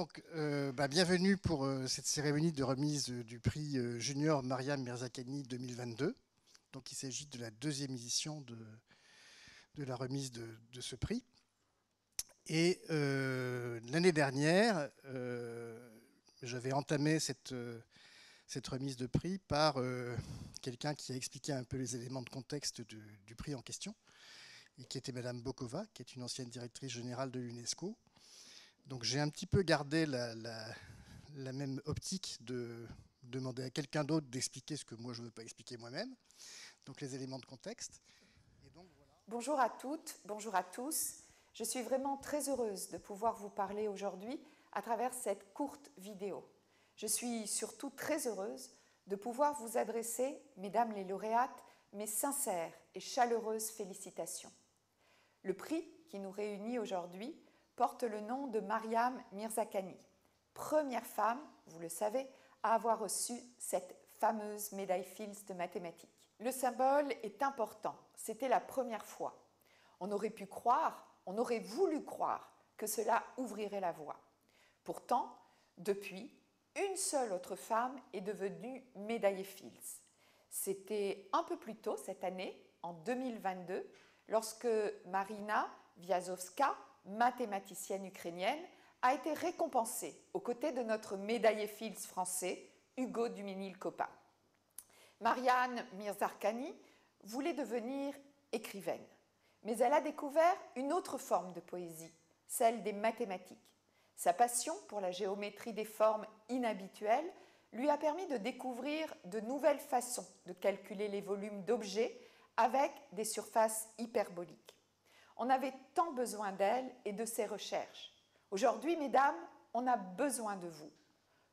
Donc, euh, bah, bienvenue pour euh, cette cérémonie de remise euh, du prix Junior Mariam Mirzakhani 2022. Donc, il s'agit de la deuxième édition de, la remise de, ce prix. Et l'année dernière, j'avais entamé cette, cette remise de prix par quelqu'un qui a expliqué un peu les éléments de contexte du prix en question, et qui était Madame Bokova, qui est une ancienne directrice générale de l'UNESCO, donc j'ai un petit peu gardé la, même optique de demander à quelqu'un d'autre d'expliquer ce que moi je ne veux pas expliquer moi-même, donc les éléments de contexte. Bonjour à toutes, bonjour à tous. Je suis vraiment très heureuse de pouvoir vous parler aujourd'hui à travers cette courte vidéo. Je suis surtout très heureuse de pouvoir vous adresser, mesdames les lauréates, mes sincères et chaleureuses félicitations. Le prix qui nous réunit aujourd'hui porte le nom de Mariam Mirzakhani, première femme, vous le savez, à avoir reçu cette fameuse médaille Fields de mathématiques. Le symbole est important, c'était la première fois. On aurait pu croire, on aurait voulu croire que cela ouvrirait la voie. Pourtant, depuis, une seule autre femme est devenue médaillée Fields. C'était un peu plus tôt cette année, en 2022, lorsque Marina Viazowska mathématicienne ukrainienne, a été récompensée aux côtés de notre médaillé Fields français, Hugo Duménil-Coppa. Marianne Mirzarkani voulait devenir écrivaine, mais elle a découvert une autre forme de poésie, celle des mathématiques. Sa passion pour la géométrie des formes inhabituelles lui a permis de découvrir de nouvelles façons de calculer les volumes d'objets avec des surfaces hyperboliques. On avait tant besoin d'elle et de ses recherches. Aujourd'hui, mesdames, on a besoin de vous.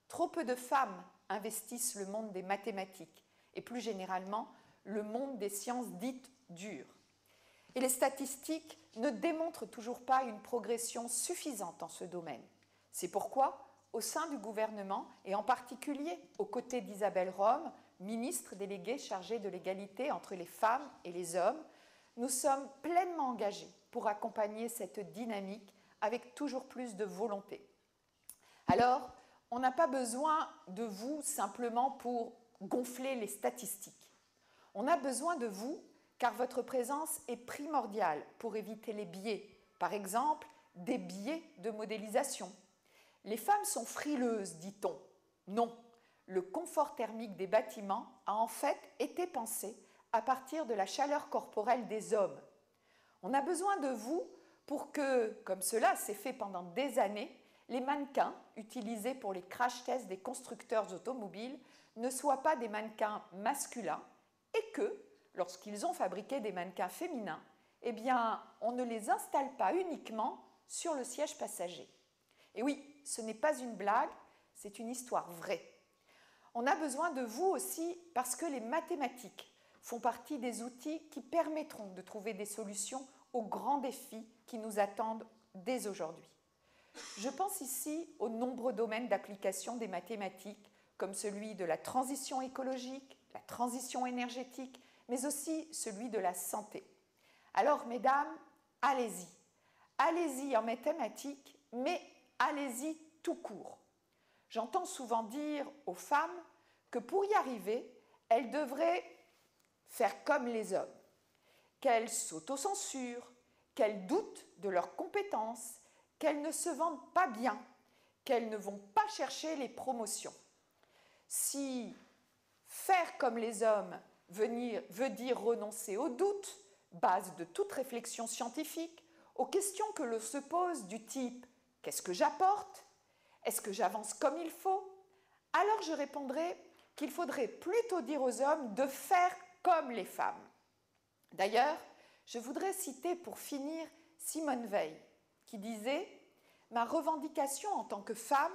Trop peu de femmes investissent le monde des mathématiques et plus généralement le monde des sciences dites dures. Et les statistiques ne démontrent toujours pas une progression suffisante en ce domaine. C'est pourquoi, au sein du gouvernement, et en particulier aux côtés d'Isabelle Rome, ministre déléguée chargée de l'égalité entre les femmes et les hommes, nous sommes pleinement engagés pour accompagner cette dynamique avec toujours plus de volonté. Alors, on n'a pas besoin de vous simplement pour gonfler les statistiques. On a besoin de vous car votre présence est primordiale pour éviter les biais, par exemple des biais de modélisation. Les femmes sont frileuses, dit-on. Non, le confort thermique des bâtiments a en fait été pensé à partir de la chaleur corporelle des hommes. On a besoin de vous pour que, comme cela s'est fait pendant des années, les mannequins utilisés pour les crash tests des constructeurs automobiles ne soient pas des mannequins masculins et que, lorsqu'ils ont fabriqué des mannequins féminins, eh bien, on ne les installe pas uniquement sur le siège passager. Et oui, ce n'est pas une blague, c'est une histoire vraie. On a besoin de vous aussi parce que les mathématiques font partie des outils qui permettront de trouver des solutions aux grands défis qui nous attendent dès aujourd'hui. Je pense ici aux nombreux domaines d'application des mathématiques, comme celui de la transition écologique, la transition énergétique, mais aussi celui de la santé. Alors, mesdames, allez-y. Allez-y en mathématiques, mais allez-y tout court. J'entends souvent dire aux femmes que pour y arriver, elles devraient faire comme les hommes, qu'elles s'autocensurent, qu'elles doutent de leurs compétences, qu'elles ne se vendent pas bien, qu'elles ne vont pas chercher les promotions. Si faire comme les hommes veut dire renoncer aux doutes, base de toute réflexion scientifique, aux questions que l'on se pose du type qu'est-ce que j'apporte Est-ce que j'avance comme il faut? Alors je répondrai qu'il faudrait plutôt dire aux hommes de faire comme les femmes. D'ailleurs, je voudrais citer pour finir Simone Veil, qui disait Ma revendication en tant que femme,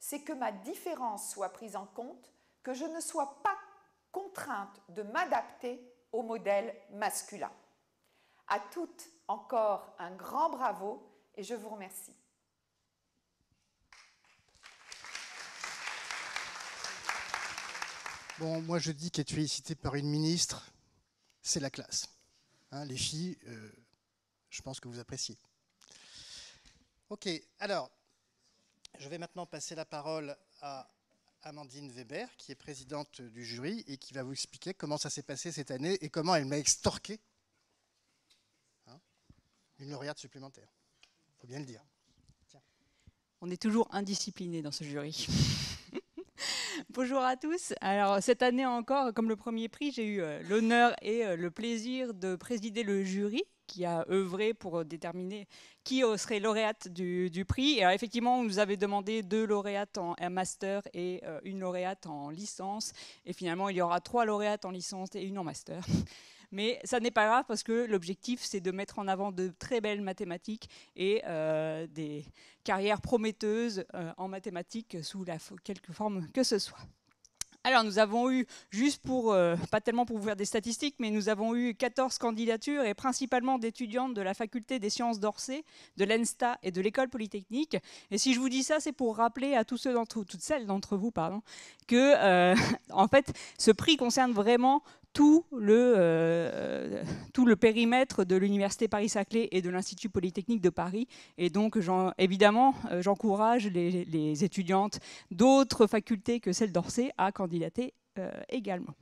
c'est que ma différence soit prise en compte, que je ne sois pas contrainte de m'adapter au modèle masculin. À toutes, encore un grand bravo et je vous remercie. Bon, moi je dis qu'être félicité par une ministre, c'est la classe. Hein, les filles, euh, je pense que vous appréciez. Ok, alors, Je vais maintenant passer la parole à Amandine Weber, qui est présidente du jury et qui va vous expliquer comment ça s'est passé cette année et comment elle m'a extorqué hein, une lauréate supplémentaire. Il faut bien le dire. On est toujours indiscipliné dans ce jury. Bonjour à tous. Alors cette année encore, comme le premier prix, j'ai eu euh, l'honneur et euh, le plaisir de présider le jury qui a œuvré pour déterminer qui serait lauréate du, prix. Et effectivement, on nous avait demandé deux lauréates en master et euh, une lauréate en licence. Et finalement, il y aura trois lauréates en licence et une en master. Mais ça n'est pas grave parce que l'objectif, c'est de mettre en avant de très belles mathématiques et euh, des carrières prometteuses euh, en mathématiques sous la, quelque forme que ce soit. Alors nous avons eu, juste pour, euh, pas tellement pour vous faire des statistiques, mais nous avons eu 14 candidatures et principalement d'étudiantes de la faculté des sciences d'Orsay, de l'ENSTA et de l'école polytechnique. Et si je vous dis ça, c'est pour rappeler à tous ceux d'entre toutes celles d'entre vous, pardon, que en fait ce prix concerne vraiment tout le, euh, tout le périmètre de l'Université Paris-Saclay et de l'Institut Polytechnique de Paris. Et donc, évidemment, euh, j'encourage les, étudiantes d'autres facultés que celle d'Orsay à candidater euh, également.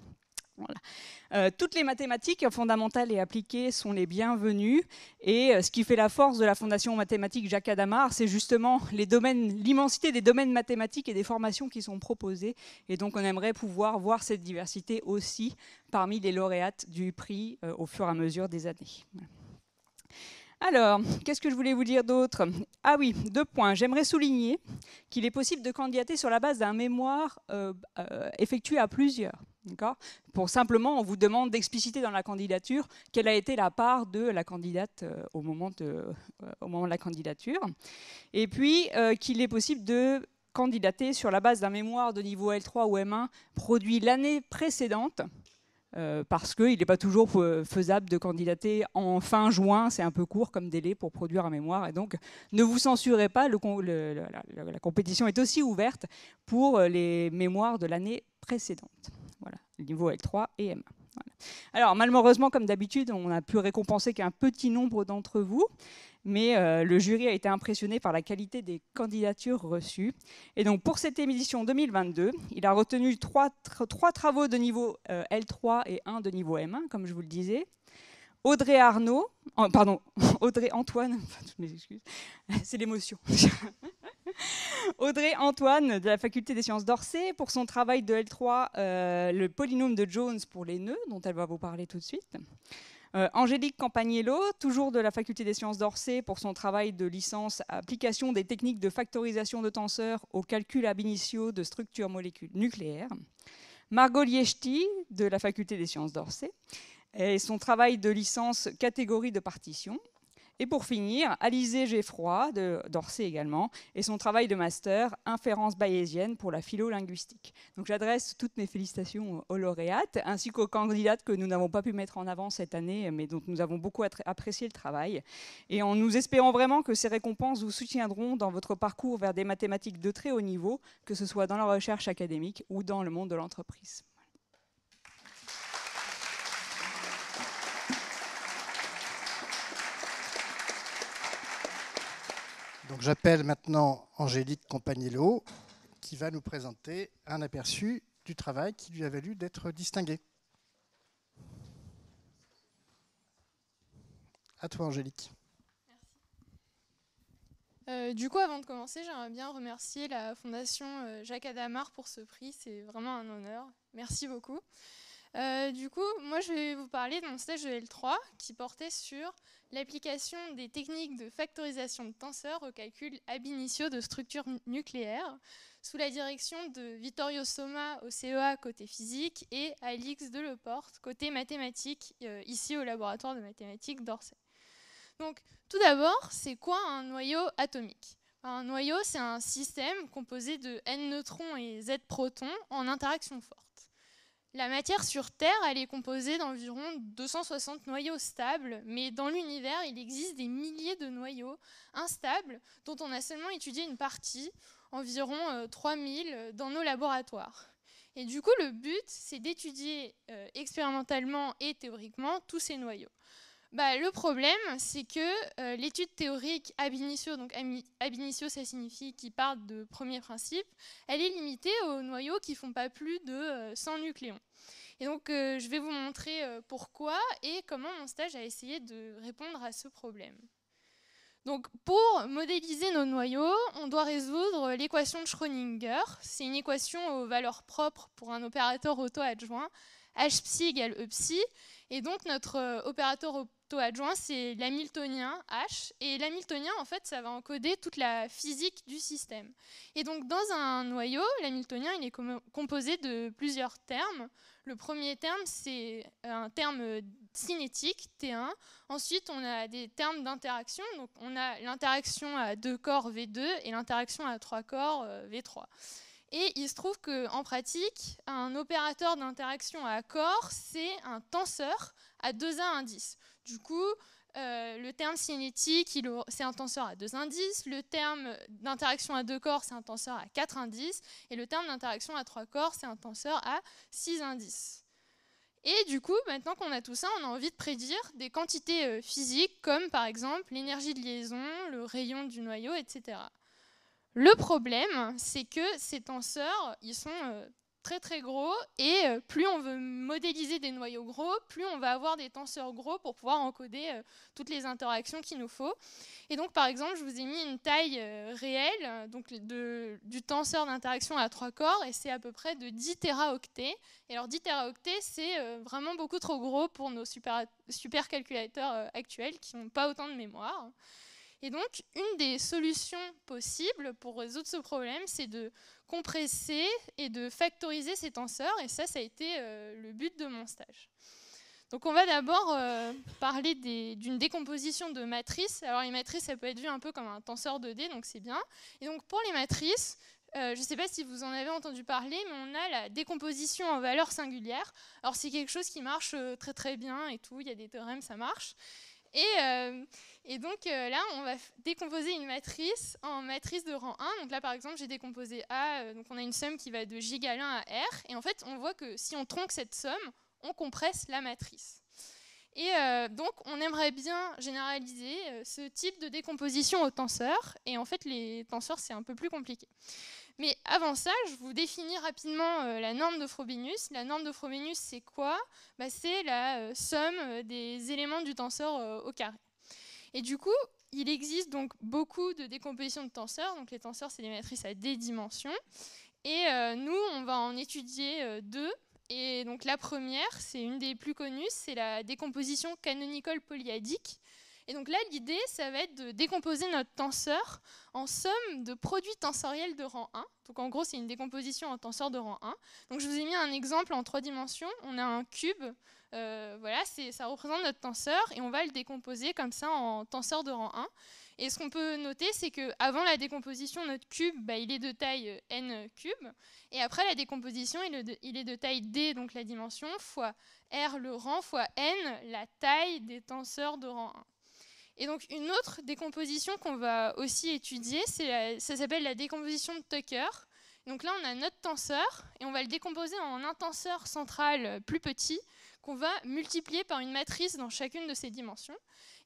Euh, toutes les mathématiques fondamentales et appliquées sont les bienvenues. Et euh, ce qui fait la force de la Fondation mathématique Jacques Adamar, c'est justement l'immensité des domaines mathématiques et des formations qui sont proposées. Et donc on aimerait pouvoir voir cette diversité aussi parmi les lauréates du prix euh, au fur et à mesure des années. Alors, qu'est-ce que je voulais vous dire d'autre? Ah oui, deux points. J'aimerais souligner qu'il est possible de candidater sur la base d'un mémoire effectué à plusieurs. Pour simplement, on vous demande d'expliciter dans la candidature quelle a été la part de la candidate euh, au, moment de, euh, au moment de la candidature. Et puis, euh, qu'il est possible de candidater sur la base d'un mémoire de niveau L3 ou M1 produit l'année précédente, parce qu'il n'est pas toujours faisable de candidater en fin juin, c'est un peu court comme délai pour produire un mémoire, et donc ne vous censurez pas, le, la, compétition est aussi ouverte pour les mémoires de l'année précédente. Niveau L3 et M. Alors malheureusement, comme d'habitude, on a pu récompenser qu'un petit nombre d'entre vous, mais euh, le jury a été impressionné par la qualité des candidatures reçues. Et donc pour cette émission 2022, il a retenu trois, trois travaux de niveau euh, L3 et un de niveau M1, comme je vous le disais. Audrey Arnaud, pardon, Audrey Antoine, mes excuses, c'est l'émotion. Audrey Antoine de la faculté des sciences d'Orsay pour son travail de L3, euh, le polynôme de Jones pour les nœuds, dont elle va vous parler tout de suite. Euh, Angélique Campagnello, toujours de la faculté des sciences d'Orsay, pour son travail de licence application des techniques de factorisation de tenseurs au calcul ab initio de structures molécules nucléaires. Margot Liechti, de la faculté des sciences d'Orsay, et son travail de licence catégorie de partition. Et pour finir, Alizé Geffroy, d'Orsay également, et son travail de master, Inférence bayésienne pour la philo-linguistique. Donc j'adresse toutes mes félicitations aux lauréates, ainsi qu'aux candidates que nous n'avons pas pu mettre en avant cette année, mais dont nous avons beaucoup apprécié le travail. Et en nous espérant vraiment que ces récompenses vous soutiendront dans votre parcours vers des mathématiques de très haut niveau, que ce soit dans la recherche académique ou dans le monde de l'entreprise. Donc j'appelle maintenant Angélique Compagnello qui va nous présenter un aperçu du travail qui lui a valu d'être distingué. À toi Angélique. Euh, du coup, avant de commencer, j'aimerais bien remercier la Fondation euh, Jacques Adamar pour ce prix. C'est vraiment un honneur. Merci beaucoup. Euh, du coup, moi, je vais vous parler de mon stage de L3 qui portait sur l'application des techniques de factorisation de tenseurs au calcul ab initio de structures nucléaires sous la direction de Vittorio Soma au CEA côté physique et Alix Deleporte côté mathématiques euh, ici au laboratoire de mathématiques d'Orsay. Donc tout d'abord, c'est quoi un noyau atomique? Un noyau, c'est un système composé de n neutrons et z protons en interaction forte. La matière sur Terre, elle est composée d'environ 260 noyaux stables, mais dans l'univers, il existe des milliers de noyaux instables dont on a seulement étudié une partie, environ 3000, euh, dans nos laboratoires. Et du coup, le but, c'est d'étudier euh, expérimentalement et théoriquement tous ces noyaux. Bah, Le problème, c'est que euh, l'étude théorique ab initio, donc ab initio ça signifie qui part de premiers principes, elle est limitée aux noyaux qui font pas plus de 100 nucléons. Et donc, je vais vous montrer pourquoi et comment mon stage a essayé de répondre à ce problème. Donc, pour modéliser nos noyaux, on doit résoudre l'équation de Schrödinger. C'est une équation aux valeurs propres pour un opérateur auto-adjoint, h égale e. Et donc, notre euh, auto-adjoint, c'est l'hamiltonien h. Et l'hamiltonien, en fait, ça va encoder toute la physique du système. Et donc, dans un noyau, l'hamiltonien, il est composé de plusieurs termes. Le premier terme, c'est un terme cinétique, T1. Ensuite, on a des termes d'interaction. Donc, on a l'interaction à deux corps V2 et l'interaction à trois corps euh, V3. Et il se trouve qu'en pratique, un opérateur d'interaction à corps, c'est un tenseur à deux indices. Du coup, euh, le terme cinétique, c'est un tenseur à deux indices. Le terme d'interaction à deux corps, c'est un tenseur à quatre indices. Et le terme d'interaction à trois corps, c'est un tenseur à six indices. Et du coup, maintenant qu'on a tout ça, on a envie de prédire des quantités euh, physiques comme par exemple l'énergie de liaison, le rayon du noyau, etc. Le problème, c'est que ces tenseurs, ils sont euh, très très gros et euh, plus on veut modéliser des noyaux gros, plus on va avoir des tenseurs gros pour pouvoir encoder euh, toutes les interactions qu'il nous faut. Et donc par exemple, je vous ai mis une taille euh, réelle donc du tenseur d'interaction à trois corps et c'est à peu près de 10 téraoctets. Et alors 10 téraoctets, c'est vraiment beaucoup trop gros pour nos super, super calculateurs actuels qui n'ont pas autant de mémoire. Et donc, une des solutions possibles pour résoudre ce problème, c'est de compresser et de factoriser ces tenseurs. Et ça, ça a été euh, le but de mon stage. Donc on va d'abord euh, parler d'une décomposition de matrices. Alors les matrices, ça peut être vu un peu comme un tenseur 2D, donc c'est bien. Et donc pour les matrices, euh, je ne sais pas si vous en avez entendu parler, mais on a la décomposition en valeur singulière. Alors c'est quelque chose qui marche très très bien et tout, il y a des théorèmes, ça marche. Et, et donc euh, là, on va décomposer une matrice en matrice de rang 1. Donc là, par exemple, j'ai décomposé A, euh, donc on a une somme qui va de J égale 1 à R. Et en fait, on voit que si on tronque cette somme, on compresse la matrice. Et euh, donc, on aimerait bien généraliser ce type de décomposition aux tenseurs. Et en fait, les tenseurs, c'est un peu plus compliqué. Mais avant ça, je vous définis rapidement la norme de Frobenius. La norme de Frobenius, c'est quoi? Bah, C'est la somme des éléments du tenseur au carré. Et du coup, il existe donc beaucoup de décompositions de tenseurs. Donc les tenseurs, c'est des matrices à des dimensions. Et euh, nous, on va en étudier euh, deux. Et donc la première, c'est une des plus connues, c'est la décomposition canonical polyadique. Et donc là, l'idée, ça va être de décomposer notre tenseur en somme de produits tensoriels de rang 1. Donc en gros, c'est une décomposition en tenseur de rang 1. Donc je vous ai mis un exemple en trois dimensions. On a un cube euh, voilà, ça représente notre tenseur et on va le décomposer comme ça en tenseur de rang 1. Et ce qu'on peut noter, c'est qu'avant la décomposition, notre cube, bah, il est de taille n cube. Et après la décomposition, il est de taille d, donc la dimension, fois r le rang, fois n la taille des tenseurs de rang 1. Et donc une autre décomposition qu'on va aussi étudier, ça s'appelle la décomposition de Tucker. Donc là, on a notre tenseur et on va le décomposer en un tenseur central plus petit qu'on va multiplier par une matrice dans chacune de ces dimensions.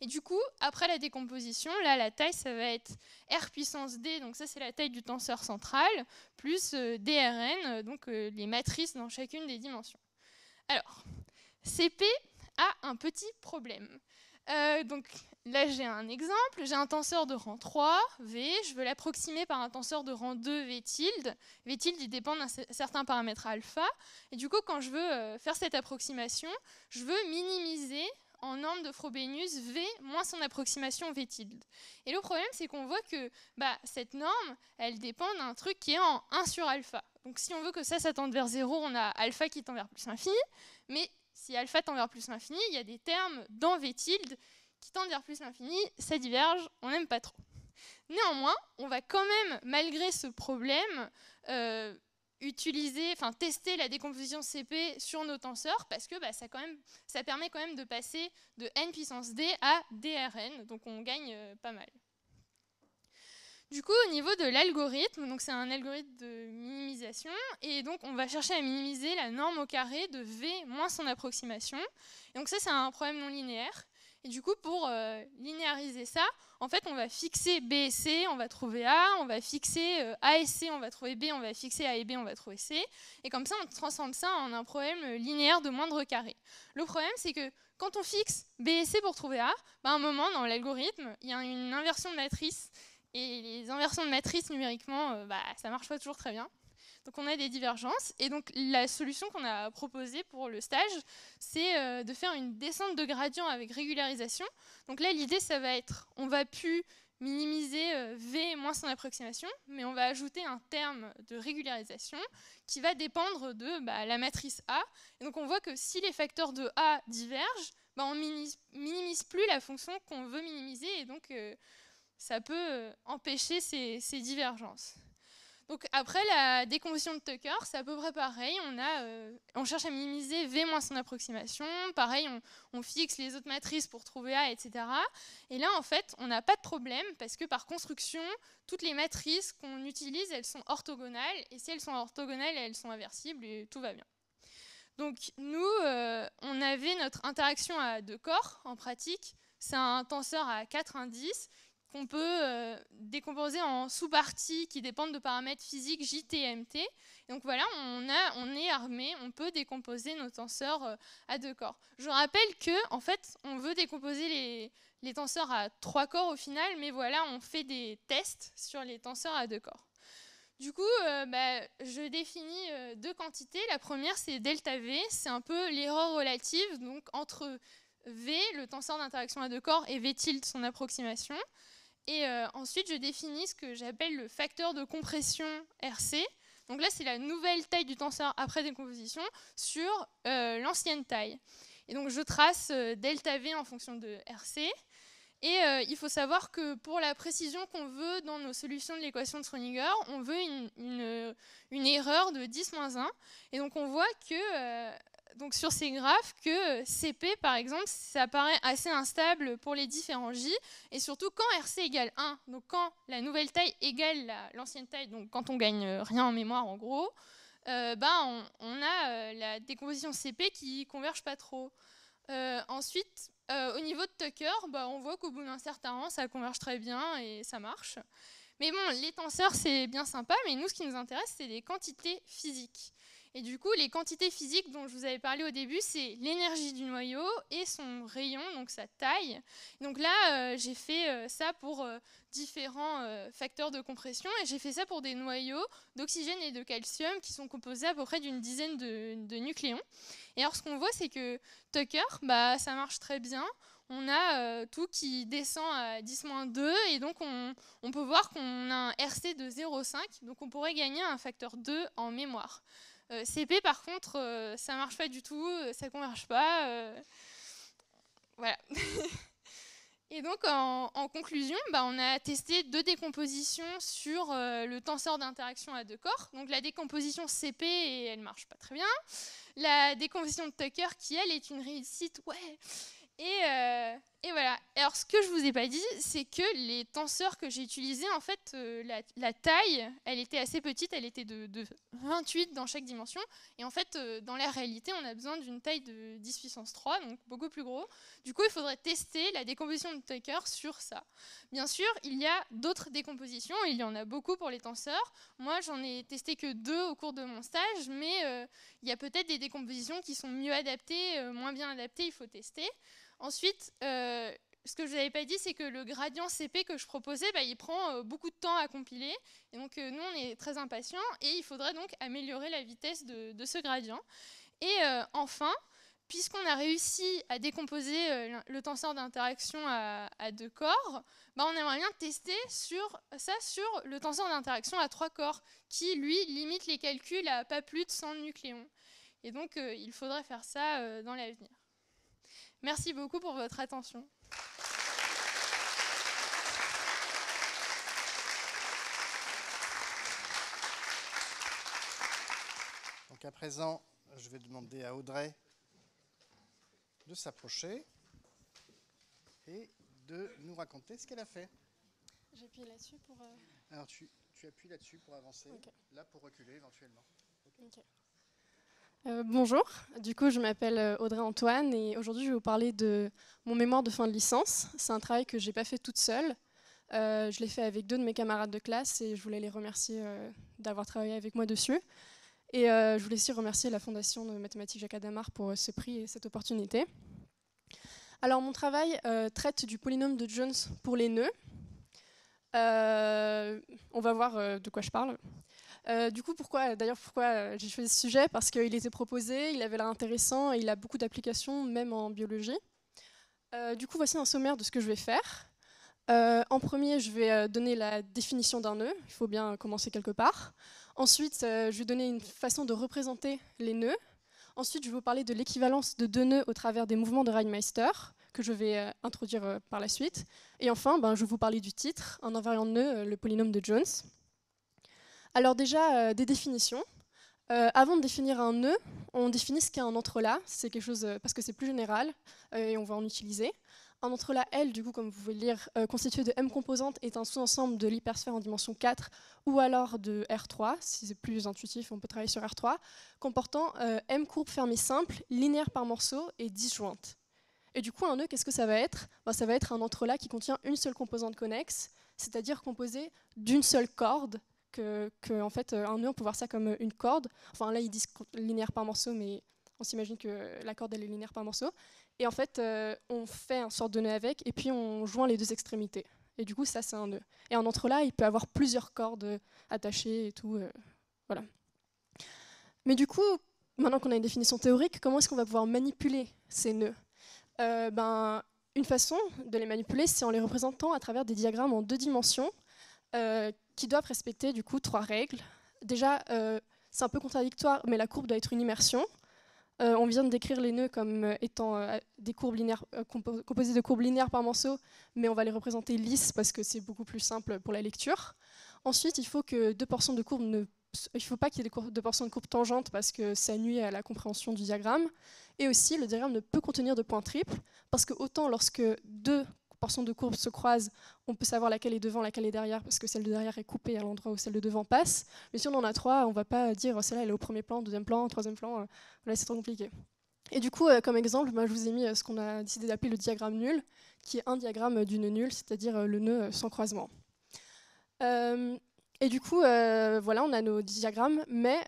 Et du coup, après la décomposition, là, la taille, ça va être R puissance D, donc ça, c'est la taille du tenseur central, plus euh, DRN, donc euh, les matrices dans chacune des dimensions. Alors, CP a un petit problème. Euh, donc là, j'ai un exemple. J'ai un tenseur de rang 3, V. Je veux l'approximer par un tenseur de rang 2, V tilde. V tilde, il dépend d'un certain paramètre alpha. Et du coup, quand je veux euh, faire cette approximation, je veux minimiser en norme de Frobenius V moins son approximation V tilde. Et le problème, c'est qu'on voit que bah, cette norme, elle dépend d'un truc qui est en 1 sur alpha. Donc si on veut que ça, ça vers 0, on a alpha qui tend vers plus l'infini. Mais si alpha tend vers plus l'infini, il y a des termes dans V tilde qui tendent vers plus l'infini, ça diverge, on n'aime pas trop. Néanmoins, on va quand même, malgré ce problème, euh, utiliser, enfin tester la décomposition CP sur nos tenseurs parce que bah, ça, permet quand même de passer de n puissance d à drn, donc on gagne euh, pas mal. Du coup, au niveau de l'algorithme, donc c'est un algorithme de minimisation, et donc on va chercher à minimiser la norme au carré de V moins son approximation. donc ça, c'est un problème non linéaire. Et du coup, pour euh, linéariser ça, en fait, on va fixer B et C, on va trouver A, on va fixer euh, A et C, on va trouver B, on va fixer A et B, on va trouver C. Et comme ça, on transforme ça en un problème linéaire de moindre carré. Le problème, c'est que quand on fixe B et C pour trouver A, bah, à un moment, dans l'algorithme, il y a une inversion de matrice. Et les inversions de matrice numériquement, euh, bah, ça marche pas toujours très bien. Donc on a des divergences. Et donc la solution qu'on a proposée pour le stage, c'est euh, de faire une descente de gradient avec régularisation. Donc là, l'idée, ça va être, on va plus minimiser euh, V moins son approximation, mais on va ajouter un terme de régularisation qui va dépendre de bah, la matrice A. Et donc on voit que si les facteurs de A divergent, bah, on minimise, minimise plus la fonction qu'on veut minimiser, et donc euh, ça peut empêcher ces divergences. Donc après la décomposition de Tucker, c'est à peu près pareil. On, a, euh, on cherche à minimiser V moins son approximation. Pareil, on, fixe les autres matrices pour trouver A, etc. Et là, en fait, on n'a pas de problème parce que par construction, toutes les matrices qu'on utilise, elles sont orthogonales. Et si elles sont orthogonales, elles sont inversibles et tout va bien. Donc nous, euh, on avait notre interaction à deux corps en pratique. C'est un tenseur à 4 indices qu'on peut euh, décomposer en sous-parties qui dépendent de paramètres physiques J, T et MT. donc voilà, on, est armé, on peut décomposer nos tenseurs euh, à deux corps. Je rappelle que en fait, on veut décomposer les, les tenseurs à trois corps au final, mais voilà, on fait des tests sur les tenseurs à deux corps. Du coup, euh, bah, je définis deux quantités. La première, c'est delta V, c'est un peu l'erreur relative, donc entre V, le tenseur d'interaction à deux corps, et V tilde, son approximation. Et euh, ensuite, je définis ce que j'appelle le facteur de compression RC. Donc là, c'est la nouvelle taille du tenseur après décomposition sur euh, l'ancienne taille. Et donc, je trace euh, delta V en fonction de RC. Et il faut savoir que pour la précision qu'on veut dans nos solutions de l'équation de Schrödinger, on veut une, erreur de 10-1. Et donc, on voit que donc sur ces graphes que CP, par exemple, ça paraît assez instable pour les différents J, et surtout quand RC égale 1, donc quand la nouvelle taille égale l'ancienne taille, donc quand on gagne rien en mémoire en gros, euh, ben on, a euh, la décomposition CP qui converge pas trop. Euh, ensuite, au niveau de Tucker, bah, on voit qu'au bout d'un certain temps, ça converge très bien et ça marche. Mais bon, les tenseurs, c'est bien sympa, mais nous, ce qui nous intéresse, c'est les quantités physiques. Et du coup, les quantités physiques dont je vous avais parlé au début, c'est l'énergie du noyau et son rayon, donc sa taille. Donc là, euh, j'ai fait euh, ça pour euh, différents facteurs de compression et j'ai fait ça pour des noyaux d'oxygène et de calcium qui sont composés à peu près d'une dizaine de, nucléons. Et alors, ce qu'on voit, c'est que Tucker, bah, ça marche très bien on a tout qui descend à 10-2 et donc on, on peut voir qu'on a un RC de 0,5, donc on pourrait gagner un facteur 2 en mémoire. Euh, CP, par contre, euh, ça marche pas du tout, euh, ça converge pas. voilà. Et donc, en, conclusion, bah, on a testé deux décompositions sur le tenseur d'interaction à deux corps. Donc, la décomposition CP, et elle marche pas très bien. La décomposition de Tucker, qui, elle, est une réussite, ouais, et, et, voilà. Alors, ce que je vous ai pas dit, c'est que les tenseurs que j'ai utilisés, en fait, euh, la, taille, elle était assez petite, elle était de, 28 dans chaque dimension. Et en fait, euh, dans la réalité, on a besoin d'une taille de 10 puissance 3, donc beaucoup plus gros. Du coup, il faudrait tester la décomposition de Tucker sur ça. Bien sûr, il y a d'autres décompositions, il y en a beaucoup pour les tenseurs. Moi, j'en ai testé que deux au cours de mon stage, mais euh, il y a peut-être des décompositions qui sont mieux adaptées, moins bien adaptées, il faut tester. Ensuite, euh, ce que je vous avais pas dit, c'est que le gradient CP que je proposais, bah, il prend euh, beaucoup de temps à compiler. Donc, euh, nous, on est très impatients et il faudrait donc améliorer la vitesse de, ce gradient. Et enfin, puisqu'on a réussi à décomposer le tenseur d'interaction à, deux corps, bah, on aimerait bien tester sur, ça sur le tenseur d'interaction à trois corps, qui, lui, limite les calculs à pas plus de 100 nucléons. Et donc, il faudrait faire ça dans l'avenir. Merci beaucoup pour votre attention. Donc à présent, je vais demander à Audrey de s'approcher et de nous raconter ce qu'elle a fait. J'appuie là-dessus pour... Euh, Alors tu, appuies là-dessus pour avancer, là pour reculer éventuellement. Euh, bonjour, du coup je m'appelle euh, Audrey Antoine et aujourd'hui je vais vous parler de mon mémoire de fin de licence. C'est un travail que je n'ai pas fait toute seule. Euh, je l'ai fait avec deux de mes camarades de classe et je voulais les remercier d'avoir travaillé avec moi dessus. Et je voulais aussi remercier la Fondation de mathématiques Jacques Adamar pour ce prix et cette opportunité. Alors mon travail traite du polynôme de Jones pour les nœuds. on va voir de quoi je parle. Euh, du coup, pourquoi, d'ailleurs, pourquoi euh, j'ai choisi ce sujet? Parce qu'il était proposé, il avait l'air intéressant et il a beaucoup d'applications, même en biologie. Euh, du coup, voici un sommaire de ce que je vais faire. en premier, je vais donner la définition d'un nœud. Il faut bien commencer quelque part. Ensuite, je vais donner une façon de représenter les nœuds. Ensuite, je vais vous parler de l'équivalence de deux nœuds au travers des mouvements de Reidmeister, que je vais introduire par la suite. Et enfin, ben, je vais vous parler du titre, un invariant de nœud, le polynôme de Jones. Alors déjà, euh, des définitions. Euh, avant de définir un nœud, on définit ce qu'est un entrelac. C'est quelque chose euh, parce que c'est plus général et on va en utiliser. Un entrelac L, du coup, comme vous pouvez le lire, constitué de M composantes, est un sous-ensemble de l'hypersphère en dimension 4 ou alors de R3. Si c'est plus intuitif, on peut travailler sur R3, comportant M courbes fermées simples, linéaires par morceau et disjointes. Et du coup, un nœud, qu'est-ce que ça va être? Ben, Ça va être un entrelac qui contient une seule composante connexe, c'est-à-dire composé d'une seule corde que, en fait, un nœud, on peut voir ça comme une corde. Enfin, là, ils disent linéaire par morceau, mais on s'imagine que la corde, elle est linéaire par morceau. Et en fait, euh, on fait un sorte de nœud avec, et puis on joint les deux extrémités. Et du coup, ça, c'est un nœud. Et en entrelac, il peut avoir plusieurs cordes attachées et tout. Euh, voilà. Mais du coup, maintenant qu'on a une définition théorique, comment est-ce qu'on va pouvoir manipuler ces nœuds? Euh, ben, Une façon de les manipuler, c'est en les représentant à travers des diagrammes en deux dimensions qui doivent respecter du coup trois règles. Déjà, euh, c'est un peu contradictoire, mais la courbe doit être une immersion. Euh, on vient de décrire les nœuds comme euh, étant des courbes linéaires, composées de courbes linéaires par morceau, mais on va les représenter lisses parce que c'est beaucoup plus simple pour la lecture. Ensuite, il faut que deux portions de ne il ne faut pas qu'il y ait deux portions de courbes tangentes parce que ça nuit à la compréhension du diagramme. Et aussi, le diagramme ne peut contenir de points triples parce que autant lorsque deux portions de courbe se croisent, on peut savoir laquelle est devant, laquelle est derrière, parce que celle de derrière est coupée à l'endroit où celle de devant passe. Mais si on en a trois, on ne va pas dire celle-là elle est au premier plan, deuxième plan, troisième plan. Euh, là, c'est trop compliqué. Et du coup, euh, comme exemple, je vous ai mis euh, ce qu'on a décidé d'appeler le diagramme nul, qui est un diagramme du nœud nul, c'est-à-dire le nœud sans croisement. et du coup, voilà, on a nos diagrammes, mais,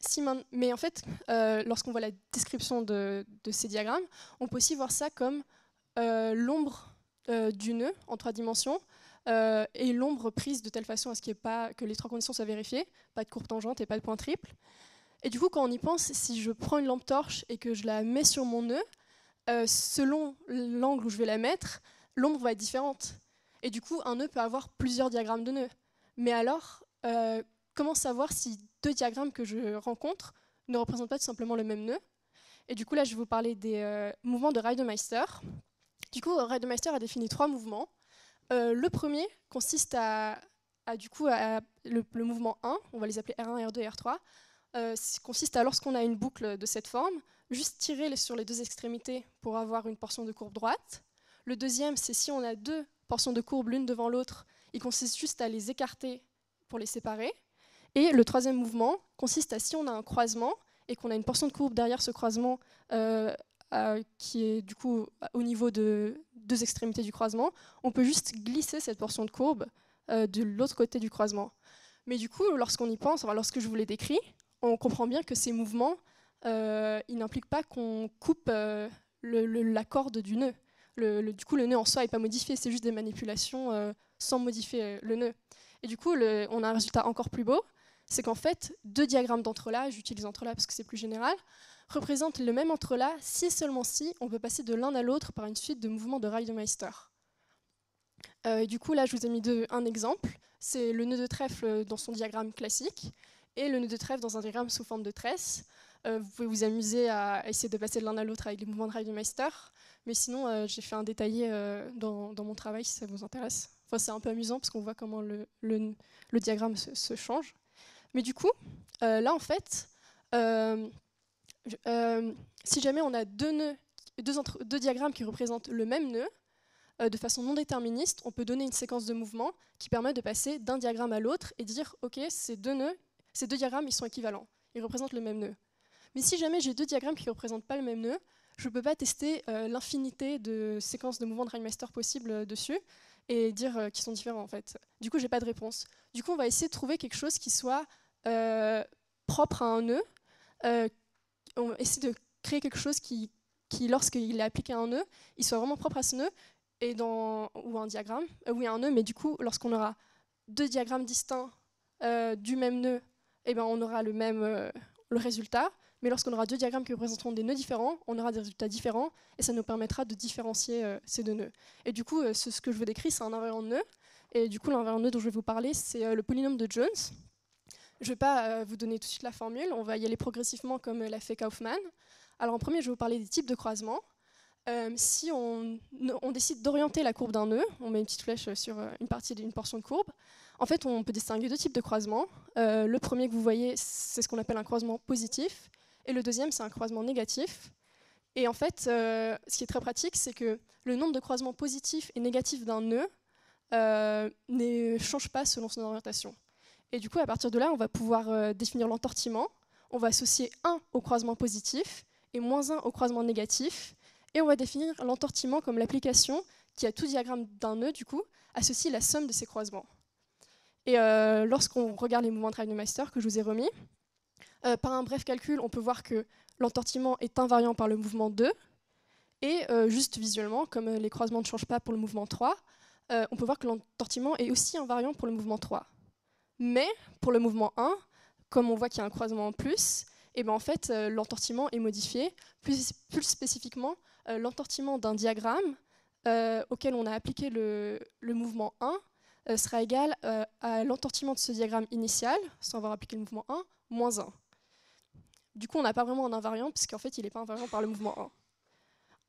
si mais en fait, lorsqu'on voit la description de, de, ces diagrammes, on peut aussi voir ça comme l'ombre euh, du nœud en trois dimensions euh, et l'ombre prise de telle façon à ce pas, que les trois conditions soient vérifiées, pas de courbe tangente et pas de point triple. Et du coup, quand on y pense, si je prends une lampe torche et que je la mets sur mon nœud, euh, selon l'angle où je vais la mettre, l'ombre va être différente. Et du coup, un nœud peut avoir plusieurs diagrammes de nœuds. Mais alors, comment savoir si deux diagrammes que je rencontre ne représentent pas tout simplement le même nœud? Et du coup, là, je vais vous parler des mouvements de Reidemeister. Du coup, Reidemeister a défini trois mouvements. Euh, le premier consiste à, du coup, le, mouvement 1, on va les appeler R1, R2 et R3, euh, consiste à, lorsqu'on a une boucle de cette forme, juste tirer sur les deux extrémités pour avoir une portion de courbe droite. Le deuxième, c'est si on a deux portions de courbe l'une devant l'autre, il consiste juste à les écarter pour les séparer. Et le troisième mouvement consiste à, si on a un croisement et qu'on a une portion de courbe derrière ce croisement euh, euh, qui est du coup au niveau de deux extrémités du croisement, on peut juste glisser cette portion de courbe euh, de l'autre côté du croisement. Mais du coup, lorsqu'on y pense, lorsque je vous l'ai décrit, on comprend bien que ces mouvements, euh, ils n'impliquent pas qu'on coupe la corde du nœud. Le, du coup, le nœud en soi n'est pas modifié, c'est juste des manipulations sans modifier le nœud. Et du coup, on a un résultat encore plus beau, c'est qu'en fait, deux diagrammes d'entrelacs, j'utilise entrelacs parce que c'est plus général, représentent le même entrelac si et seulement si on peut passer de l'un à l'autre par une suite de mouvements de Reidemeister. Euh, du coup, là, je vous ai mis un exemple. C'est le nœud de trèfle dans son diagramme classique et le nœud de trèfle dans un diagramme sous forme de tresse. Euh, vous pouvez vous amuser à essayer de passer de l'un à l'autre avec les mouvements de Reidemeister. Mais sinon, euh, j'ai fait un détaillé dans, mon travail si ça vous intéresse. Enfin, c'est un peu amusant parce qu'on voit comment le, diagramme se, change. Mais du coup, là, en fait, euh, si jamais on a deux, diagrammes qui représentent le même nœud, euh, de façon non déterministe, on peut donner une séquence de mouvements qui permet de passer d'un diagramme à l'autre et dire, OK, ces deux nœuds, ces deux diagrammes, ils sont équivalents, ils représentent le même nœud. Mais si jamais j'ai deux diagrammes qui ne représentent pas le même nœud, je ne peux pas tester l'infinité de séquences de mouvements de Rhinemaster possibles dessus et dire qu'ils sont différents en fait. Du coup, j'ai pas de réponse. Du coup, on va essayer de trouver quelque chose qui soit propre à un nœud. On va essayer de créer quelque chose qui, qui lorsqu'il est appliqué à un nœud, il soit vraiment propre à ce nœud et dans, ou un diagramme, euh, oui un nœud, mais du coup, lorsqu'on aura deux diagrammes distincts euh, du même nœud, eh ben, on aura le même euh, le résultat. Mais lorsqu'on aura deux diagrammes qui représenteront des nœuds différents, on aura des résultats différents et ça nous permettra de différencier ces deux nœuds. Et du coup, ce, que je vous décris, c'est un invariant de nœud. Et du coup, l'invariant de nœud dont je vais vous parler, c'est le polynôme de Jones. Je ne vais pas vous donner tout de suite la formule, on va y aller progressivement comme l'a fait Kaufman. Alors en premier, je vais vous parler des types de croisements. Euh, si on, décide d'orienter la courbe d'un nœud, on met une petite flèche sur euh, une partie d'une portion de courbe, en fait on peut distinguer deux types de croisements. Euh, le premier que vous voyez, c'est ce qu'on appelle un croisement positif, et le deuxième, c'est un croisement négatif. Et en fait, ce qui est très pratique, c'est que le nombre de croisements positifs et négatifs d'un nœud ne change pas selon son orientation. Et du coup, à partir de là, on va pouvoir définir l'entortiment. On va associer 1 au croisement positif et moins 1 au croisement négatif. Et on va définir l'entortiment comme l'application qui, a tout diagramme d'un nœud, du coup, associe la somme de ces croisements. Et euh, lorsqu'on regarde les mouvements de Master que je vous ai remis, euh, par un bref calcul, on peut voir que l'entortiment est invariant par le mouvement 2. Et euh, juste visuellement, comme les croisements ne changent pas pour le mouvement 3, on peut voir que l'entortiment est aussi invariant pour le mouvement 3. Mais pour le mouvement 1, comme on voit qu'il y a un croisement en plus, et ben en fait, l'entortiment est modifié. Plus, spécifiquement, euh, d'un diagramme euh, auquel on a appliqué le, mouvement 1 euh, sera égal à l'entortiment de ce diagramme initial, sans avoir appliqué le mouvement 1, moins 1. Du coup, on n'a pas vraiment un invariant, puisqu'en fait, il n'est pas invariant par le mouvement 1.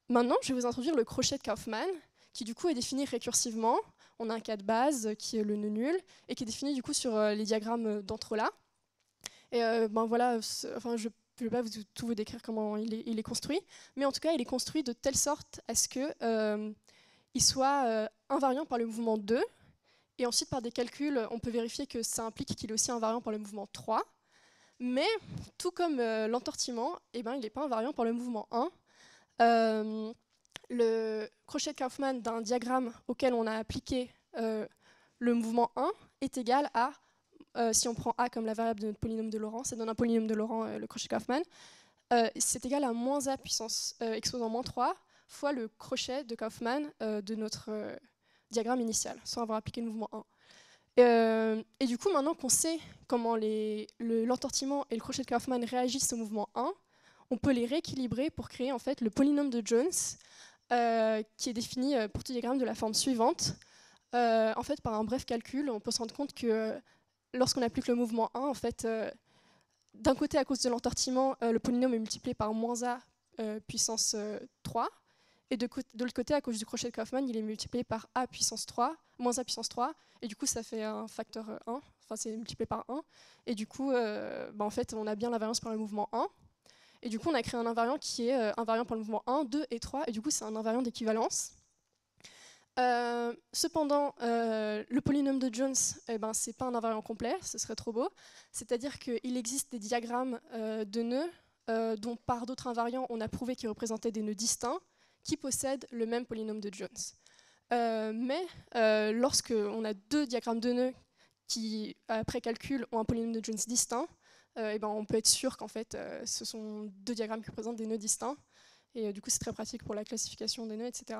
Maintenant, je vais vous introduire le crochet de Kaufmann, qui du coup est défini récursivement. On a un cas de base qui est le nœud nul, et qui est défini du coup sur les diagrammes d'entre-là. Et ben voilà, enfin, je ne vais pas vous, tout vous décrire comment il est, construit, mais en tout cas, il est construit de telle sorte à ce qu'il euh, soit euh, invariant par le mouvement 2, et ensuite par des calculs, on peut vérifier que ça implique qu'il est aussi invariant par le mouvement 3, mais tout comme euh, l'entortiment, eh ben, il n'est pas invariant par le mouvement 1. Euh, le crochet de Kaufmann d'un diagramme auquel on a appliqué le mouvement 1 est égal à euh, si on prend A comme la variable de notre polynôme de Laurent, ça donne un polynôme de Laurent, euh, le crochet Kaufmann, euh, c'est égal à moins A puissance exposant moins 3 fois le crochet de Kaufmann de notre diagramme initial, sans avoir appliqué le mouvement 1. et du coup, maintenant qu'on sait comment l'entortiment et le crochet de Kaufmann réagissent au mouvement 1, on peut les rééquilibrer pour créer en fait le polynôme de Jones, qui est défini pour tout diagramme de la forme suivante. en fait, par un bref calcul, on peut se rendre compte que lorsqu'on applique le mouvement 1, en fait, euh, d'un côté, à cause de l'entortiment, euh, le polynôme est multiplié par moins a euh, puissance 3. Et de, l'autre côté, à cause du crochet de Kaufmann, il est multiplié par a puissance 3, moins a puissance 3. Et du coup, ça fait un facteur 1. Enfin, c'est multiplié par 1. Et du coup, bah, en fait, on a bien l'invariance par le mouvement 1. Et du coup, on a créé un invariant qui est invariant par le mouvement 1, 2 et 3. Et du coup, c'est un invariant d'équivalence. Euh, cependant, euh, le polynôme de Jones, eh ben, ce n'est pas un invariant complet, ce serait trop beau. C'est-à-dire qu'il existe des diagrammes euh, de nœuds dont par d'autres invariants on a prouvé qu'ils représentaient des nœuds distincts qui possèdent le même polynôme de Jones. mais lorsque on a deux diagrammes de nœuds qui, après calcul, ont un polynôme de Jones distinct, eh ben, on peut être sûr qu'en fait ce sont deux diagrammes qui représentent des nœuds distincts. Et du coup, c'est très pratique pour la classification des nœuds, etc.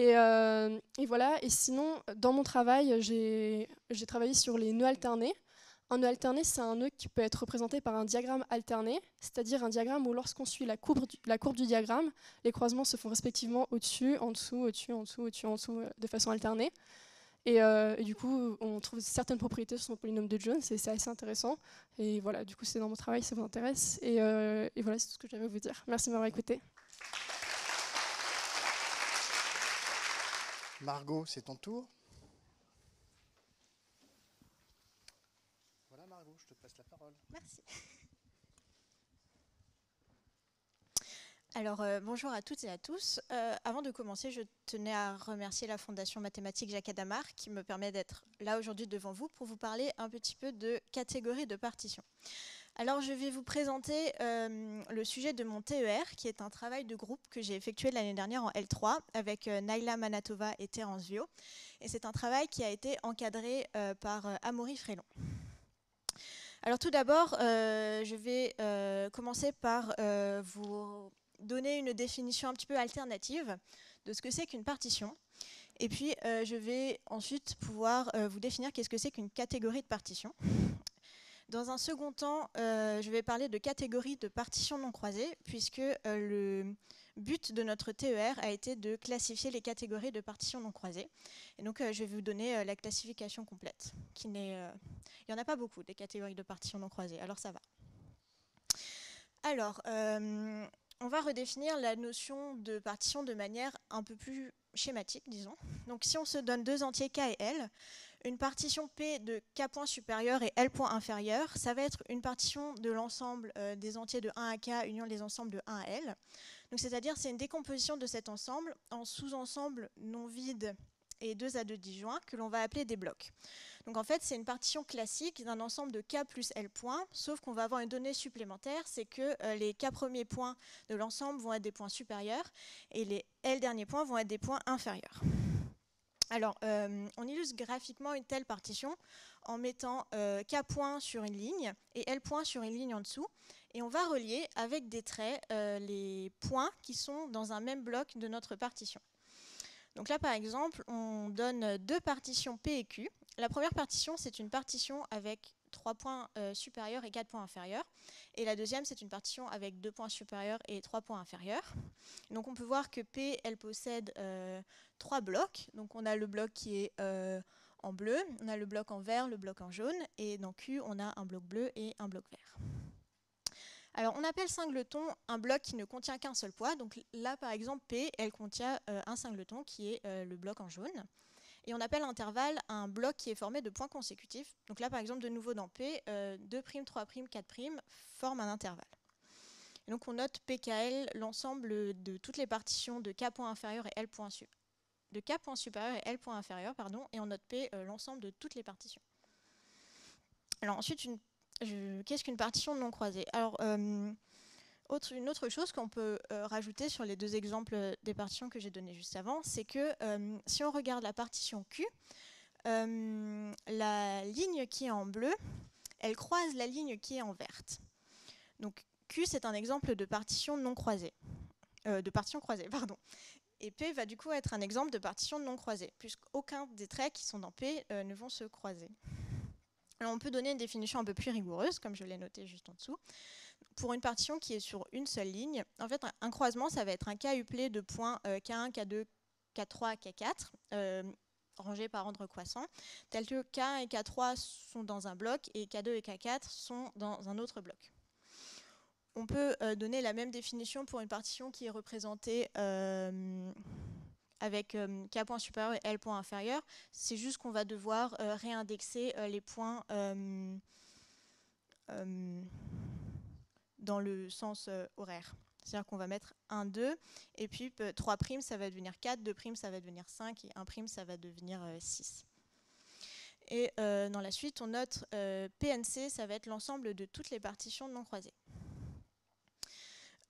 Euh, et, voilà, et sinon, dans mon travail, j'ai travaillé sur les nœuds alternés. Un nœud alterné, c'est un nœud qui peut être représenté par un diagramme alterné, c'est-à-dire un diagramme où lorsqu'on suit la courbe, du, la courbe, du, diagramme, les croisements se font respectivement au-dessus, en dessous, au-dessus, en dessous, au-dessus, en dessous, euh, de façon alternée. Euh, et, du coup, on trouve certaines propriétés sur son polynôme de Jones, et c'est assez intéressant. Et voilà, du coup, c'est dans mon travail, ça vous intéresse. Et, et voilà, c'est tout ce que j'avais à vous dire. Merci de m'avoir écouté. Margot, c'est ton tour. Voilà Margot, je te passe la parole. Merci. Alors, euh, bonjour à toutes et à tous. Euh, avant de commencer, je tenais à remercier la Fondation mathématique Jacques Adamar qui me permet d'être là aujourd'hui devant vous pour vous parler un petit peu de catégorie de partition. Alors, je vais vous présenter euh, le sujet de mon TER, qui est un travail de groupe que j'ai effectué l'année dernière en L3 avec Naila Manatova et Terence Vio. Et c'est un travail qui a été encadré par Amaury Frélon. Alors tout d'abord, je vais commencer par vous donner une définition un petit peu alternative de ce que c'est qu'une partition. Et puis, euh, je vais ensuite pouvoir euh, vous définir qu'est-ce que c'est qu'une catégorie de partition. Dans un second temps, euh, je vais parler de catégorie de partition non croisée, puisque le but de notre TER a été de classifier les catégories de partitions non croisées. Et donc, je vais vous donner la classification complète. Qui n'est, il n'y en a pas beaucoup des catégories de partitions non croisées, alors ça va. Alors, on va redéfinir la notion de partition de manière un peu plus schématique, disons. Donc si on se donne deux entiers K et L, une partition P de K point supérieur et L point inférieur, ça va être une partition de l'ensemble euh, des entiers de 1 à K union les ensembles de 1 à L. C'est-à-dire c'est une décomposition de cet ensemble en sous-ensembles non vides et deux à deux disjoints que l'on va appeler des blocs. Donc en fait, c'est une partition classique d'un ensemble de K plus L points, sauf qu'on va avoir une donnée supplémentaire, c'est que euh, les K premiers points de l'ensemble vont être des points supérieurs et les L derniers points vont être des points inférieurs. Alors, euh, on illustre graphiquement une telle partition en mettant euh, K points sur une ligne et L points sur une ligne en dessous. Et on va relier avec des traits les points qui sont dans un même bloc de notre partition. Donc là, par exemple, on donne deux partitions P et Q. La première partition, c'est une partition avec 3 points euh, supérieurs et 4 points inférieurs. Et la deuxième, c'est une partition avec 2 points supérieurs et 3 points inférieurs. Donc on peut voir que P, elle possède euh, 3 blocs. Donc on a le bloc qui est euh, en bleu, on a le bloc en vert, le bloc en jaune, et dans Q, on a un bloc bleu et un bloc vert. Alors, on appelle singleton un bloc qui ne contient qu'un seul poids. Donc là, par exemple, P, elle contient euh, un singleton qui est euh, le bloc en jaune. Et on appelle intervalle un bloc qui est formé de points consécutifs. Donc là, par exemple, de nouveau dans P, 2', 3', 4' forment un intervalle. Donc on note PKL, l'ensemble de toutes les partitions de K point inférieur et L point, de K point supérieur et L point inférieur, pardon, et on note P, euh, l'ensemble de toutes les partitions. Alors ensuite, une qu'est-ce qu'une partition non croisée? Alors, euh, une autre chose qu'on peut euh, rajouter sur les deux exemples des partitions que j'ai données juste avant, c'est que euh, si on regarde la partition Q, la ligne qui est en bleu, elle croise la ligne qui est en verte. Donc Q, c'est un exemple de partition non croisée. de partition croisée, pardon. Et P va du coup être un exemple de partition non croisée, puisqu'aucun des traits qui sont dans P ne vont se croiser on peut donner une définition un peu plus rigoureuse, comme je l'ai noté juste en dessous. Pour une partition qui est sur une seule ligne, en fait, un croisement, ça va être un K-uplé de points K1, K2, K3, K4, rangés par ordre croissant, tel que K1 et K3 sont dans un bloc et K2 et K4 sont dans un autre bloc. On peut euh, donner la même définition pour une partition qui est représentée euh, avec euh, K point supérieur et L point inférieur. C'est juste qu'on va devoir euh, réindexer euh, les points dans le sens horaire. C'est-à-dire qu'on va mettre 1, 2, et puis 3 primes, ça va devenir 4, 2 primes, ça va devenir 5, et 1 prime, ça va devenir 6. Et dans la suite, on note PNC, ça va être l'ensemble de toutes les partitions non croisées.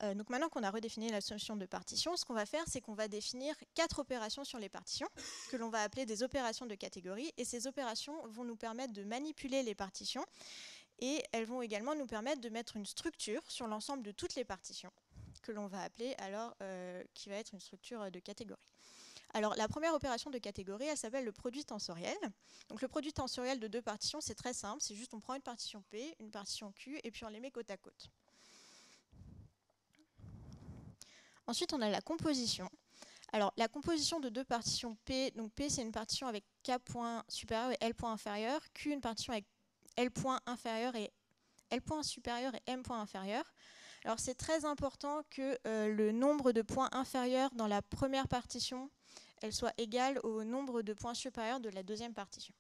Euh, donc maintenant qu'on a redéfini la solution de partition, ce qu'on va faire, c'est qu'on va définir quatre opérations sur les partitions, que l'on va appeler des opérations de catégorie. Et ces opérations vont nous permettre de manipuler les partitions. Et elles vont également nous permettre de mettre une structure sur l'ensemble de toutes les partitions, que l'on va appeler alors, euh, qui va être une structure de catégorie. Alors la première opération de catégorie, elle s'appelle le produit tensoriel. Donc le produit tensoriel de deux partitions, c'est très simple, c'est juste on prend une partition P, une partition Q, et puis on les met côte à côte. Ensuite, on a la composition. Alors, la composition de deux partitions P, donc P c'est une partition avec K point supérieur et L point inférieur, Q une partition avec L point inférieur et L point supérieur et M point inférieur. Alors c'est très important que euh, le nombre de points inférieurs dans la première partition elle soit égal au nombre de points supérieurs de la deuxième partition.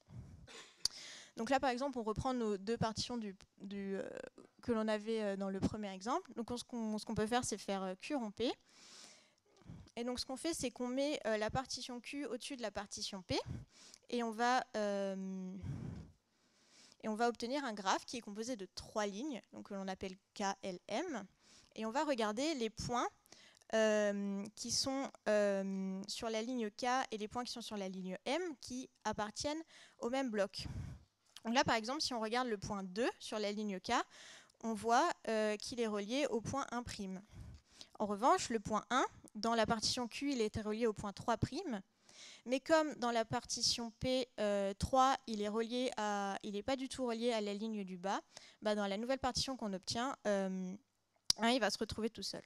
Donc là, par exemple, on reprend nos deux partitions euh, que l'on avait dans le premier exemple. Donc ce qu'on peut faire, c'est faire Q rond P. Et donc ce qu'on fait, c'est qu'on met la partition Q au-dessus de la partition P, et on va obtenir un graphe qui est composé de trois lignes, donc que l'on appelle KLM, et on va regarder les points euh, qui sont euh, sur la ligne K et les points qui sont sur la ligne M qui appartiennent au même bloc. Donc là, par exemple, si on regarde le point 2 sur la ligne K, on voit euh, qu'il est relié au point 1'. En revanche, le point 1, dans la partition Q, il est relié au point 3', mais comme dans la partition P3, il est relié à, il n'est pas du tout relié à la ligne du bas, bah dans la nouvelle partition qu'on obtient, il va se retrouver tout seul.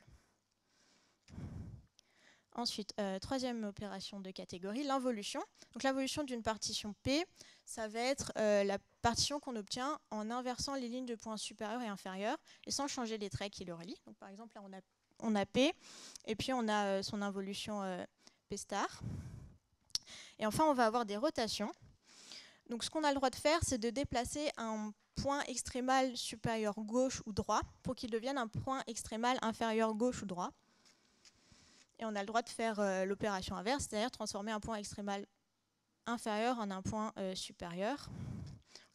Ensuite, euh, troisième opération de catégorie, l'involution. Donc l'involution d'une partition P, ça va être euh, la partition qu'on obtient en inversant les lignes de points supérieurs et inférieurs et sans changer les traits qui le relient. Donc par exemple, là on a, on a P et puis on a euh, son involution P star. Et enfin, on va avoir des rotations. Donc ce qu'on a le droit de faire, c'est de déplacer un point extrémal supérieur gauche ou droit pour qu'il devienne un point extrémal inférieur gauche ou droit. Et on a le droit de faire euh, l'opération inverse, c'est-à-dire transformer un point extrémal inférieur en un point euh, supérieur.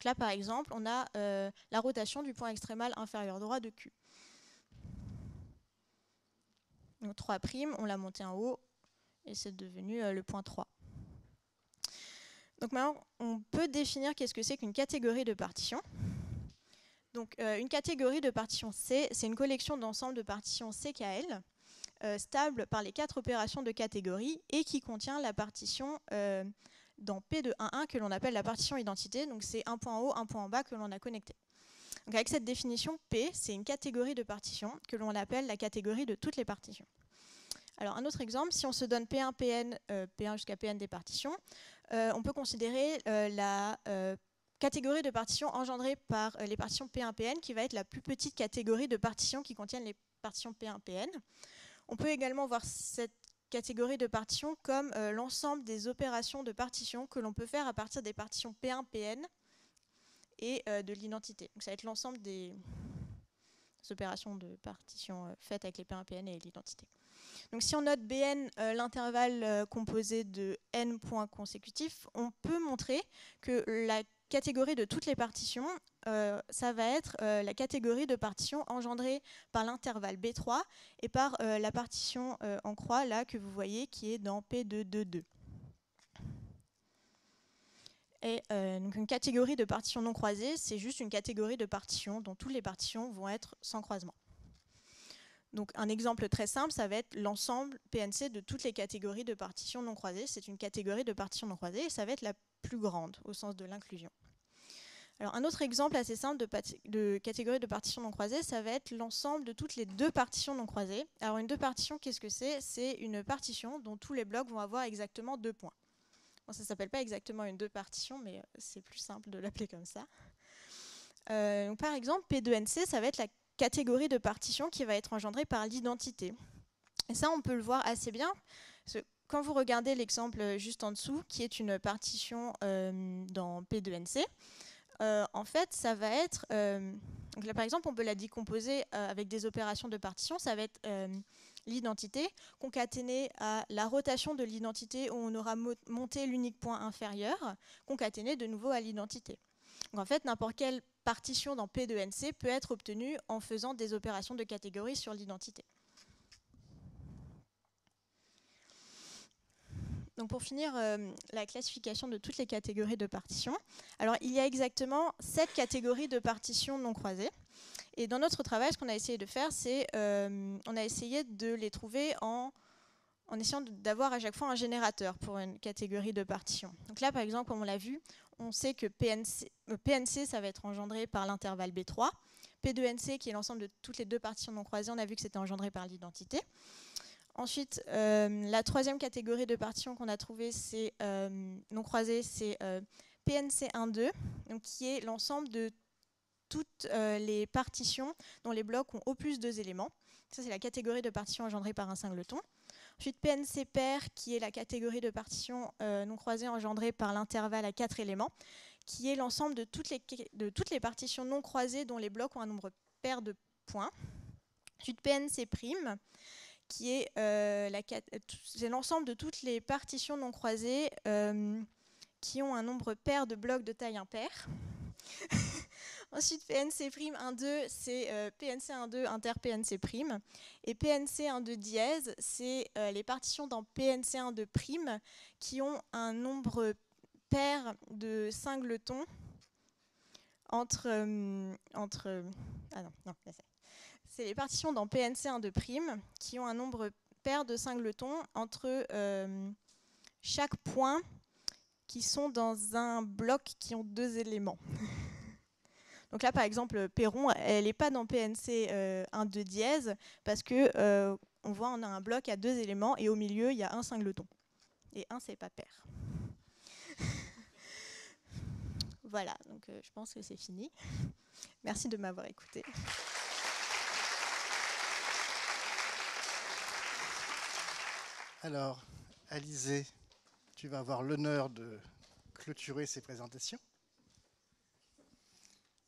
Là, par exemple, on a euh, la rotation du point extrémal inférieur droit de Q. Donc 3', on l'a monté en haut, et c'est devenu le point 3. Donc maintenant, on peut définir qu'est-ce que c'est qu'une catégorie de partition. Donc une catégorie de partition C, c'est une collection d'ensemble de partitions CKL euh, stable par les quatre opérations de catégorie et qui contient la partition euh, dans P de 1,1 que l'on appelle la partition identité. Donc c'est un point en haut, un point en bas que l'on a connecté. Donc avec cette définition, P, c'est une catégorie de partitions que l'on appelle la catégorie de toutes les partitions. Alors un autre exemple, si on se donne P1, Pn, euh, P1 jusqu'à Pn des partitions, on peut considérer la catégorie de partitions engendrée par les partitions P1, Pn qui va être la plus petite catégorie de partitions qui contiennent les partitions P1, Pn. On peut également voir cette catégorie de partition comme euh, l'ensemble des opérations de partition que l'on peut faire à partir des partitions P1, Pn et euh, de l'identité. Donc ça va être l'ensemble des, opérations de partition euh, faites avec les P1, Pn et l'identité. Donc si on note Bn l'intervalle composé de n points consécutifs, on peut montrer que la catégorie de toutes les partitions, ça va être euh, la catégorie de partitions engendrée par l'intervalle B3 et par euh, la partition en croix là que vous voyez qui est dans P222. Et donc une catégorie de partitions non croisées, c'est juste une catégorie de partitions dont toutes les partitions vont être sans croisement. Donc un exemple très simple, ça va être l'ensemble PNC de toutes les catégories de partitions non croisées. C'est une catégorie de partitions non croisées et ça va être la plus grande au sens de l'inclusion. Un autre exemple assez simple de, catégorie de partitions non croisées, ça va être l'ensemble de toutes les deux partitions non croisées. Alors une deux partitions, qu'est-ce que c'est? C'est une partition dont tous les blocs vont avoir exactement deux points. Ça ne s'appelle pas exactement une deux partitions, mais euh, c'est plus simple de l'appeler comme ça. Euh, par exemple, P2NC, ça va être la catégorie de partition qui va être engendrée par l'identité. Et ça, on peut le voir assez bien. quand vous regardez l'exemple juste en dessous, qui est une partition euh, dans P2NC, euh, en fait, ça va être... Euh, par exemple, on peut la décomposer avec des opérations de partition. Ça va être l'identité concaténée à la rotation de l'identité où on aura monté l'unique point inférieur, concaténée de nouveau à l'identité. en fait, n'importe quelle partition dans P 2 NC peut être obtenue en faisant des opérations de catégorie sur l'identité. Donc pour finir, euh, la classification de toutes les catégories de partitions. Alors il y a exactement sept catégories de partitions non croisées. Et dans notre travail, ce qu'on a essayé de faire, c'est euh, on a essayé de les trouver en, essayant d'avoir à chaque fois un générateur pour une catégorie de partitions. Donc là, par exemple, comme on l'a vu, on sait que PNC, euh, PNC, ça va être engendré par l'intervalle B3. P2NC, qui est l'ensemble de toutes les deux partitions non croisées, on a vu que c'était engendré par l'identité. Ensuite, euh, la troisième catégorie de partitions qu'on a trouvée, c'est euh, non croisées, c'est PNC12, donc qui est l'ensemble de toutes les partitions dont les blocs ont au plus deux éléments. Ça, c'est la catégorie de partitions engendrée par un singleton. Ensuite, PNC pair, qui est la catégorie de partition euh, non croisée engendrée par l'intervalle à quatre éléments, qui est l'ensemble de, de toutes les partitions non croisées dont les blocs ont un nombre paire de points. Ensuite, PNC', qui est l'ensemble de toutes les partitions non croisées qui ont un nombre pair de blocs de taille impair. Ensuite, PNC' 1,2, c'est PNC 1,2 inter PNC'. Et PNC 1,2 dièse, c'est les partitions dans PNC 1,2' qui ont un nombre pair de singletons entre. entre ah non, non, c'est les partitions dans PNC 1,2' qui ont un nombre pair de singletons entre chaque point qui sont dans un bloc qui ont deux éléments. Donc là, par exemple, Perron, elle n'est pas dans PNC 1, 2 dièse, parce que euh, on voit on a un bloc à deux éléments, et au milieu, il y a un singleton. Et un, c'est pas pair. voilà, donc euh, je pense que c'est fini. Merci de m'avoir écouté. Alors, Alizé, tu vas avoir l'honneur de clôturer ces présentations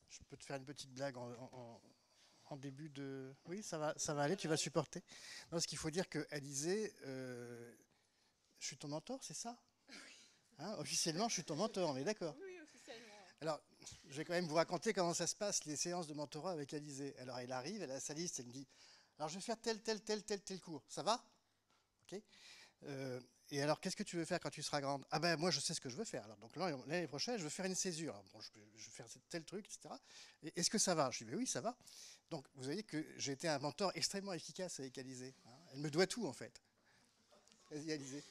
je peux te faire une petite blague en, début de. Oui, ça va, ça va aller, tu vas supporter. Non, ce qu'il faut dire que Alizé, euh, je suis ton mentor, c'est ça? Hein, Officiellement, je suis ton mentor, on est d'accord? Oui, officiellement. Alors, je vais quand même vous raconter comment ça se passe, les séances de mentorat avec Alizé. Alors, elle arrive, elle a sa liste, elle me dit Alors, je vais faire tel, tel, tel, tel, tel cours. Ça va? Euh, et alors, qu'est-ce que tu veux faire quand tu seras grande? Ah ben moi, je sais ce que je veux faire. Alors, donc l'année prochaine, je veux faire une césure. je, veux faire tel truc, etc. Est-ce que ça va? Je dis ben oui, ça va. Donc, vous voyez que j'ai été un mentor extrêmement efficace avec Alizé. Hein. Elle me doit tout, en fait. Vas-y, Alizé.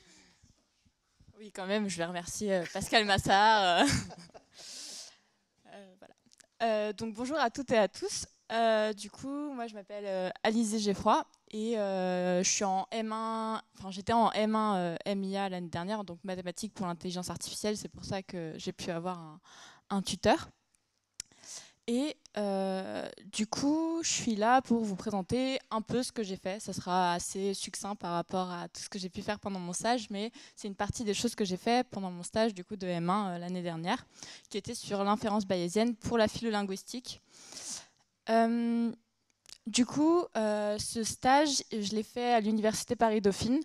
Oui, quand même, je vais remercier euh, Pascal Massard. Euh. Euh, donc, bonjour à toutes et à tous. Du coup, moi, je m'appelle Alizé Geffroy et euh, je suis en M1, enfin j'étais en M1 euh, MIA l'année dernière, donc mathématiques pour l'intelligence artificielle. C'est pour ça que j'ai pu avoir un, tuteur. Et euh, du coup, je suis là pour vous présenter un peu ce que j'ai fait. Ça sera assez succinct par rapport à tout ce que j'ai pu faire pendant mon stage, mais c'est une partie des choses que j'ai fait pendant mon stage du coup de M1 l'année dernière, qui était sur l'inférence bayésienne pour la philo-linguistique. Du coup, euh, ce stage, je l'ai fait à l'Université Paris-Dauphine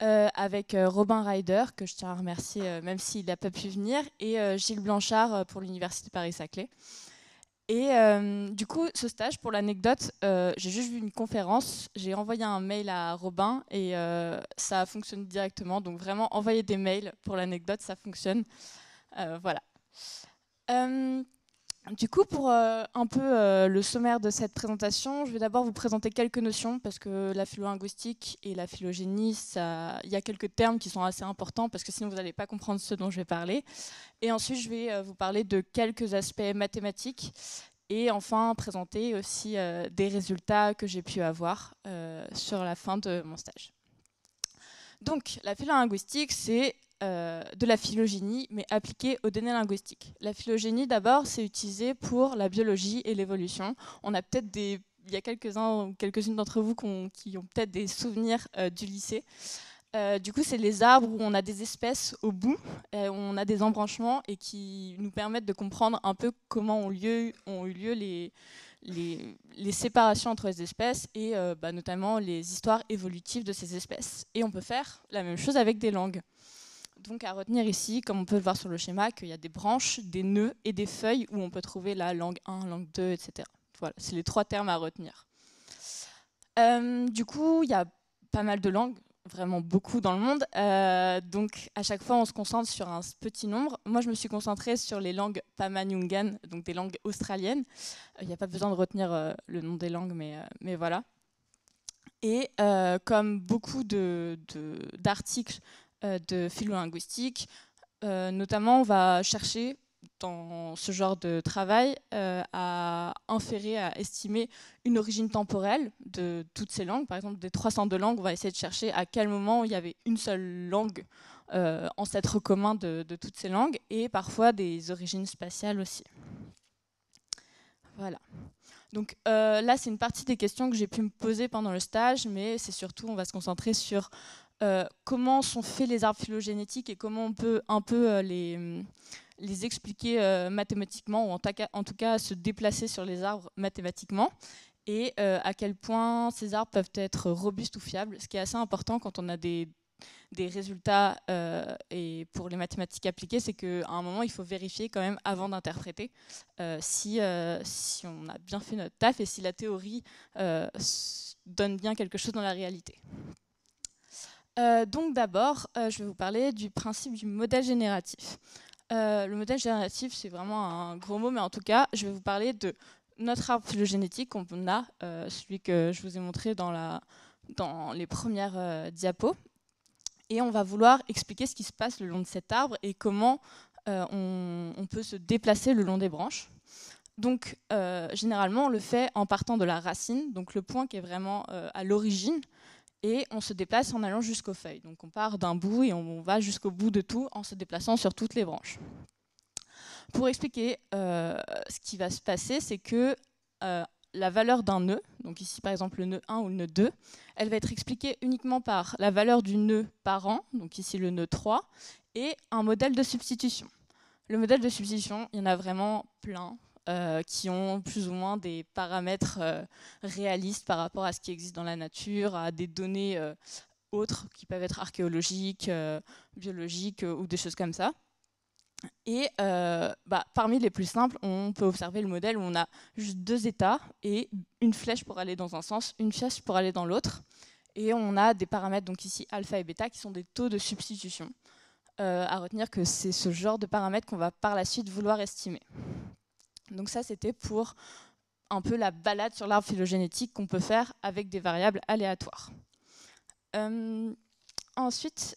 euh, avec euh, Robin Ryder, que je tiens à remercier même s'il n'a pas pu venir, et Gilles Blanchard pour l'Université Paris-Saclay. Et du coup, ce stage, pour l'anecdote, j'ai juste vu une conférence, j'ai envoyé un mail à Robin et ça a fonctionné directement. Donc vraiment, envoyer des mails pour l'anecdote, ça fonctionne. voilà. Du coup, pour euh, un peu euh, le sommaire de cette présentation, je vais d'abord vous présenter quelques notions parce que la philo-linguistique et la phylogénie, il y a quelques termes qui sont assez importants parce que sinon vous n'allez pas comprendre ce dont je vais parler. Et ensuite, je vais euh, vous parler de quelques aspects mathématiques et enfin présenter aussi des résultats que j'ai pu avoir sur la fin de mon stage. Donc, la philo-linguistique, c'est euh, de la phylogénie, mais appliquée aux données linguistiques. La phylogénie, d'abord, c'est utilisé pour la biologie et l'évolution. On a peut-être des il y a quelques-uns ou quelques-unes d'entre vous qui ont, peut-être des souvenirs euh, du lycée. Euh, du coup, c'est les arbres où on a des espèces au bout, où on a des embranchements et qui nous permettent de comprendre un peu comment ont, lieu, ont eu lieu les, les, séparations entre les espèces et bah, notamment les histoires évolutives de ces espèces. Et on peut faire la même chose avec des langues. Donc à retenir ici, comme on peut le voir sur le schéma, qu'il y a des branches, des nœuds et des feuilles où on peut trouver la langue 1, langue 2, etc. Voilà, c'est les trois termes à retenir. Euh, du coup, il y a pas mal de langues, vraiment beaucoup dans le monde. Euh, donc à chaque fois, on se concentre sur un petit nombre. Moi, je me suis concentrée sur les langues Pamanyungan, donc des langues australiennes. Il n'y a pas besoin de retenir le nom des langues, mais, mais voilà. Et comme beaucoup d'articles de, euh, de philo-linguistique. Euh, notamment, on va chercher dans ce genre de travail euh, à inférer, à estimer une origine temporelle de toutes ces langues. Par exemple, des 302 langues, on va essayer de chercher à quel moment il y avait une seule langue ancêtre commun de, toutes ces langues, et parfois des origines spatiales aussi. Voilà. Donc là, c'est une partie des questions que j'ai pu me poser pendant le stage, mais c'est surtout, on va se concentrer sur euh, comment sont faits les arbres phylogénétiques et comment on peut un peu euh, les, les expliquer mathématiquement, ou en, tout cas se déplacer sur les arbres mathématiquement, et à quel point ces arbres peuvent être robustes ou fiables, ce qui est assez important quand on a des des résultats euh, et pour les mathématiques appliquées, c'est qu'à un moment, il faut vérifier quand même avant d'interpréter euh, si, euh, si on a bien fait notre taf et si la théorie donne bien quelque chose dans la réalité. donc d'abord, je vais vous parler du principe du modèle génératif. Le modèle génératif, c'est vraiment un gros mot, mais en tout cas, je vais vous parler de notre arbre phylogénétique qu'on a, celui que je vous ai montré dans, les premières diapos et on va vouloir expliquer ce qui se passe le long de cet arbre et comment euh, on, peut se déplacer le long des branches. Donc, euh, généralement, on le fait en partant de la racine, donc le point qui est vraiment euh, à l'origine, et on se déplace en allant jusqu'aux feuilles. Donc, on part d'un bout et on va jusqu'au bout de tout en se déplaçant sur toutes les branches. Pour expliquer ce qui va se passer, c'est que la valeur d'un nœud, donc ici par exemple le nœud 1 ou le nœud 2, elle va être expliquée uniquement par la valeur du nœud par an, donc ici le nœud 3, et un modèle de substitution. Le modèle de substitution, il y en a vraiment plein euh, qui ont plus ou moins des paramètres euh, réalistes par rapport à ce qui existe dans la nature, à des données euh, autres qui peuvent être archéologiques, biologiques ou des choses comme ça. Et bah, parmi les plus simples, on peut observer le modèle où on a juste deux états et une flèche pour aller dans un sens, une flèche pour aller dans l'autre. Et on a des paramètres, donc ici alpha et bêta, qui sont des taux de substitution. À retenir que c'est ce genre de paramètres qu'on va par la suite vouloir estimer. Donc ça, c'était pour un peu la balade sur l'arbre phylogénétique qu'on peut faire avec des variables aléatoires. Euh, ensuite,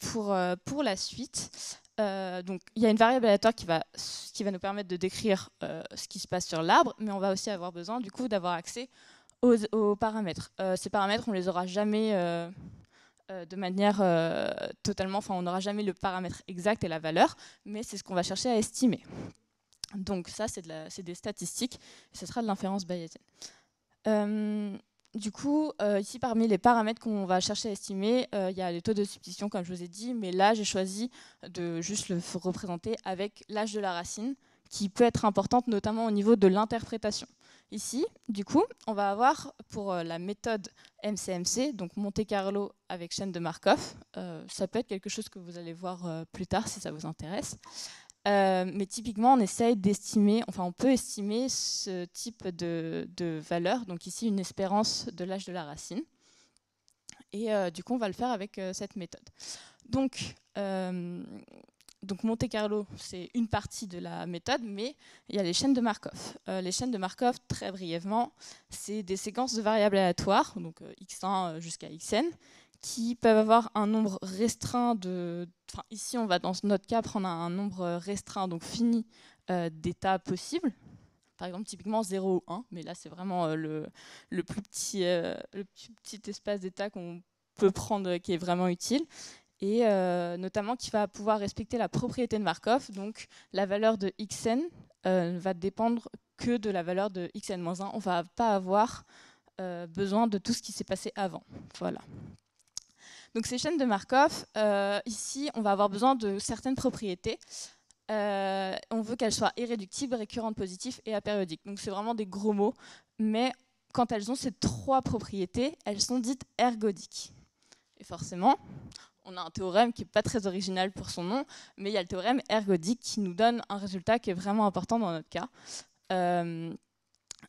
pour, pour la suite, euh, il y a une variable aléatoire qui va, nous permettre de décrire euh, ce qui se passe sur l'arbre, mais on va aussi avoir besoin du coup d'avoir accès aux, paramètres. Euh, ces paramètres, on les aura jamais de manière totalement, enfin, on n'aura jamais le paramètre exact et la valeur, mais c'est ce qu'on va chercher à estimer. Donc ça, c'est de des statistiques, et ce sera de l'inférence bayésienne du coup, euh, ici, parmi les paramètres qu'on va chercher à estimer, euh, il y a les taux de substitution, comme je vous ai dit, mais là, j'ai choisi de juste le représenter avec l'âge de la racine, qui peut être importante notamment au niveau de l'interprétation. Ici, du coup, on va avoir pour euh, la méthode MCMC, donc Monte Carlo avec chaîne de Markov, ça peut être quelque chose que vous allez voir plus tard si ça vous intéresse. Euh, mais typiquement, on essaye d'estimer, enfin, on peut estimer ce type de, valeur. Donc ici, une espérance de l'âge de la racine. Et euh, du coup, on va le faire avec euh, cette méthode. Donc, donc Monte Carlo, c'est une partie de la méthode, mais il y a les chaînes de Markov. les chaînes de Markov, très brièvement, c'est des séquences de variables aléatoires, donc x1 jusqu'à xn, qui peuvent avoir un nombre restreint de... Ici, on va dans notre cas prendre un nombre restreint, donc fini, euh, d'états possibles. Par exemple, typiquement 0 ou 1, mais là, c'est vraiment euh, le, plus petit, euh, le petit espace d'état qu'on peut prendre qui est vraiment utile. Et notamment qui va pouvoir respecter la propriété de Markov. Donc, la valeur de xn ne va dépendre que de la valeur de xn-1. On ne va pas avoir besoin de tout ce qui s'est passé avant. Voilà. Donc ces chaînes de Markov, euh, ici, on va avoir besoin de certaines propriétés. Euh, on veut qu'elles soient irréductibles, récurrentes positives et apériodiques. Donc c'est vraiment des gros mots, mais quand elles ont ces trois propriétés, elles sont dites ergodiques. Et forcément, on a un théorème qui n'est pas très original pour son nom, mais il y a le théorème ergodique qui nous donne un résultat qui est vraiment important dans notre cas. Euh,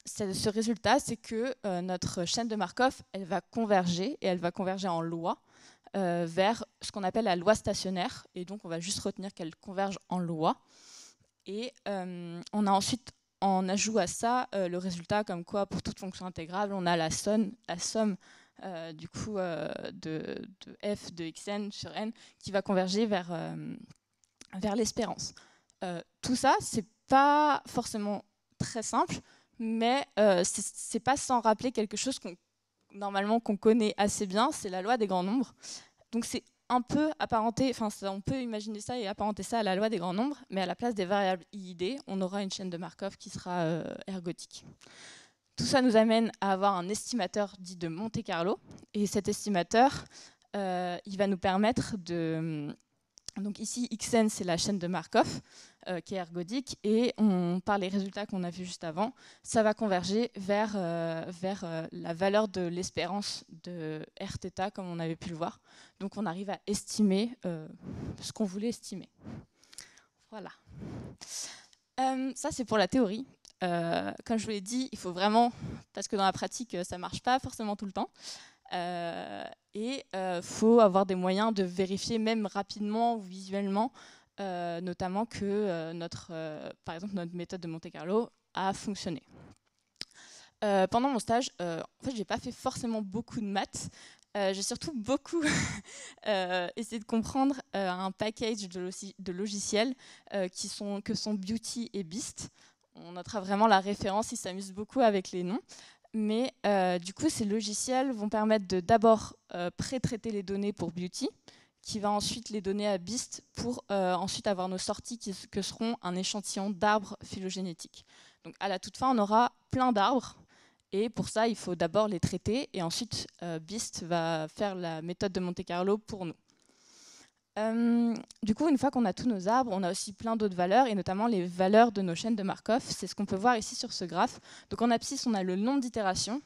ce résultat, c'est que notre chaîne de Markov, elle va converger, et elle va converger en loi, euh, vers ce qu'on appelle la loi stationnaire. Et donc, on va juste retenir qu'elle converge en loi. Et euh, on a ensuite, en ajout à ça, euh, le résultat comme quoi, pour toute fonction intégrable, on a la la somme du coup de, f de xn sur n qui va converger vers, vers l'espérance. tout ça, c'est pas forcément très simple, mais c'est pas sans rappeler quelque chose qu'on normalement qu'on connaît assez bien, c'est la loi des grands nombres. Donc c'est un peu apparenté, enfin on peut imaginer ça et apparenter ça à la loi des grands nombres, mais à la place des variables IID, on aura une chaîne de Markov qui sera euh, ergodique. Tout ça nous amène à avoir un estimateur dit de Monte Carlo, et cet estimateur, euh, il va nous permettre de, Donc ici, Xn, c'est la chaîne de Markov euh, qui est ergodique et par les résultats qu'on a vus juste avant, ça va converger vers, euh, vers euh, la valeur de l'espérance de Rθ comme on avait pu le voir. Donc on arrive à estimer ce qu'on voulait estimer. Voilà. ça, c'est pour la théorie. comme je vous l'ai dit, il faut vraiment, parce que dans la pratique, ça ne marche pas forcément tout le temps. Et il euh, faut avoir des moyens de vérifier même rapidement ou visuellement, euh, notamment que notre, par exemple notre méthode de Monte Carlo a fonctionné. pendant mon stage, en fait, j'ai pas fait forcément beaucoup de maths. j'ai surtout beaucoup essayé de comprendre un package de, de logiciels qui sont, que sont Beauty et Beast. On notera vraiment la référence, ils s'amusent beaucoup avec les noms mais euh, du coup, ces logiciels vont permettre de d'abord euh, pré-traiter les données pour Beauty, qui va ensuite les donner à Beast pour euh, ensuite avoir nos sorties qui que seront un échantillon d'arbres phylogénétiques. Donc à la toute fin, on aura plein d'arbres, et pour ça, il faut d'abord les traiter, et ensuite Beast va faire la méthode de Monte Carlo pour nous. Euh, du coup, une fois qu'on a tous nos arbres, on a aussi plein d'autres valeurs, et notamment les valeurs de nos chaînes de Markov. C'est ce qu'on peut voir ici sur ce graphe. Donc en abscisse, on a le nombre d'itérations.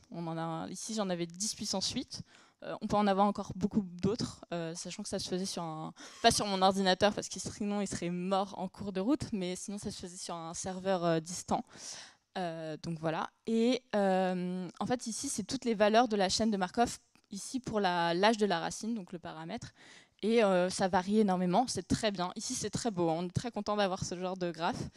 ici, j'en avais 10 puissance 8. Euh, on peut en avoir encore beaucoup d'autres, euh, sachant que ça se faisait sur un... Pas sur mon ordinateur, parce que sinon il serait mort en cours de route, mais sinon ça se faisait sur un serveur distant. donc voilà. Et en fait, ici, c'est toutes les valeurs de la chaîne de Markov, ici pour l'âge de la racine, donc le paramètre. Et euh, ça varie énormément, c'est très bien. Ici, c'est très beau, on est très content d'avoir ce genre de graphe.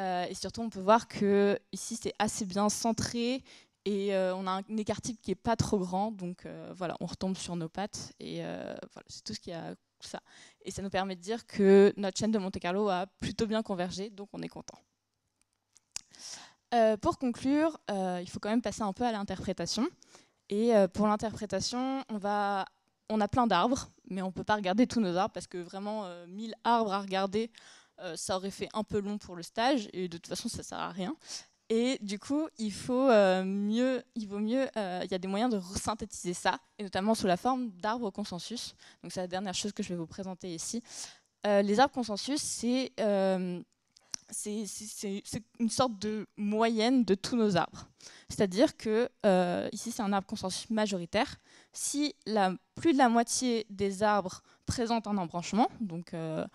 Euh, et surtout, on peut voir que ici, c'est assez bien centré et euh, on a un écart type qui n'est pas trop grand. Donc voilà, on retombe sur nos pattes et voilà, c'est tout ce qu'il y a. Ça. Et ça nous permet de dire que notre chaîne de Monte Carlo a plutôt bien convergé, donc on est content. pour conclure, il faut quand même passer un peu à l'interprétation. Et pour l'interprétation, on va on a plein d'arbres, mais on ne peut pas regarder tous nos arbres parce que vraiment, 1000 euh, arbres à regarder, euh, ça aurait fait un peu long pour le stage et de toute façon, ça ne sert à rien. Et du coup, il faut euh, mieux, il vaut mieux, il y a des moyens de synthétiser ça, et notamment sous la forme d'arbres consensus. Donc c'est la dernière chose que je vais vous présenter ici. les arbres consensus, c'est c'est une sorte de moyenne de tous nos arbres. C'est-à-dire que ici, c'est un arbre consensus majoritaire si plus de la moitié des arbres présentent un embranchement, donc euh,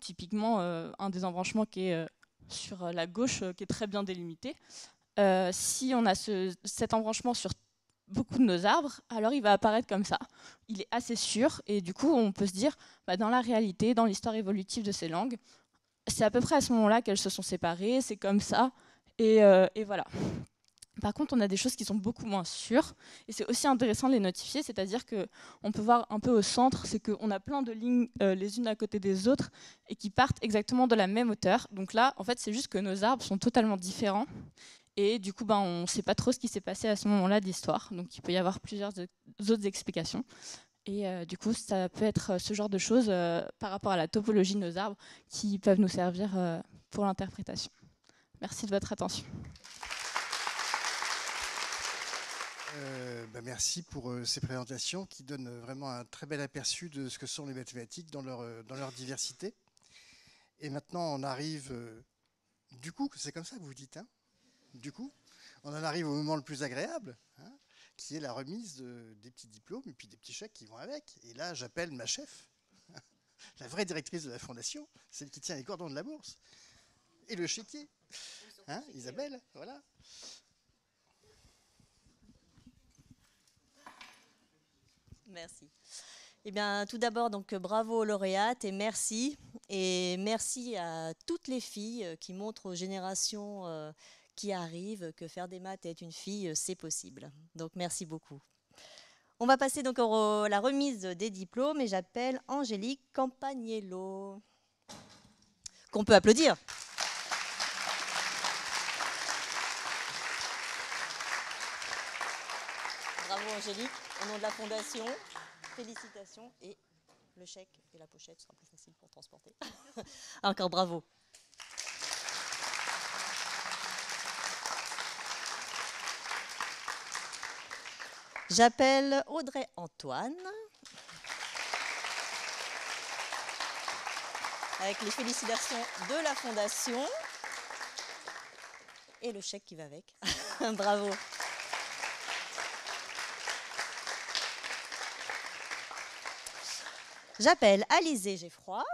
typiquement euh, un des embranchements qui est euh, sur la gauche, qui est très bien délimité, si on a cet embranchement sur beaucoup de nos arbres, alors il va apparaître comme ça. Il est assez sûr, et du coup, on peut se dire, bah, dans la réalité, dans l'histoire évolutive de ces langues, c'est à peu près à ce moment-là qu'elles se sont séparées, c'est comme ça, et voilà. Par contre, on a des choses qui sont beaucoup moins sûres, et c'est aussi intéressant de les notifier, c'est-à-dire qu'on peut voir un peu au centre, c'est qu'on a plein de lignes euh, les unes à côté des autres, et qui partent exactement de la même hauteur. Donc là, en fait, c'est juste que nos arbres sont totalement différents, et du coup, ben, on ne sait pas trop ce qui s'est passé à ce moment-là de l'histoire. Donc il peut y avoir plusieurs autres explications. Et euh, du coup, ça peut être ce genre de choses euh, par rapport à la topologie de nos arbres qui peuvent nous servir pour l'interprétation. Merci de votre attention. Euh, bah, merci pour euh, ces présentations qui donnent vraiment un très bel aperçu de ce que sont les mathématiques dans leur, euh, dans leur diversité. Et maintenant, on arrive, du coup, c'est comme ça que vous dites, hein? Du coup, on en arrive au moment le plus agréable, hein, qui est la remise des petits diplômes et puis des petits chèques qui vont avec. Et là, j'appelle ma chef, la vraie directrice de la fondation, celle qui tient les cordons de la bourse, et le chéquier, hein, Isabelle, voilà. Merci. Eh bien, tout d'abord, donc bravo aux lauréates et merci. Et merci à toutes les filles euh, qui montrent aux générations euh, qui arrivent que faire des maths et être une fille, euh, c'est possible. Donc merci beaucoup. On va passer donc à la remise des diplômes et j'appelle Angélique Campagnello. Qu'on peut applaudir. Bravo Angélique au nom de la Fondation. Félicitations et le chèque et la pochette sera plus facile pour transporter. Encore bravo. J'appelle Audrey Antoine. avec les félicitations de la Fondation et le chèque qui va avec. Bravo. J'appelle Alizé Geffroy.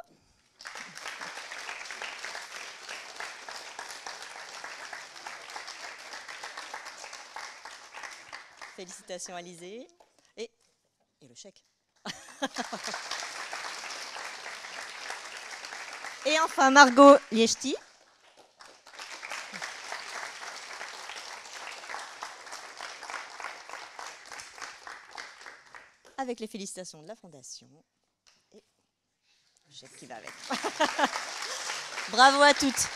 Félicitations Alizé. Et, et le chèque. et enfin Margot Liechti. Avec les félicitations de la Fondation et le chèque qui va avec. Bravo à toutes.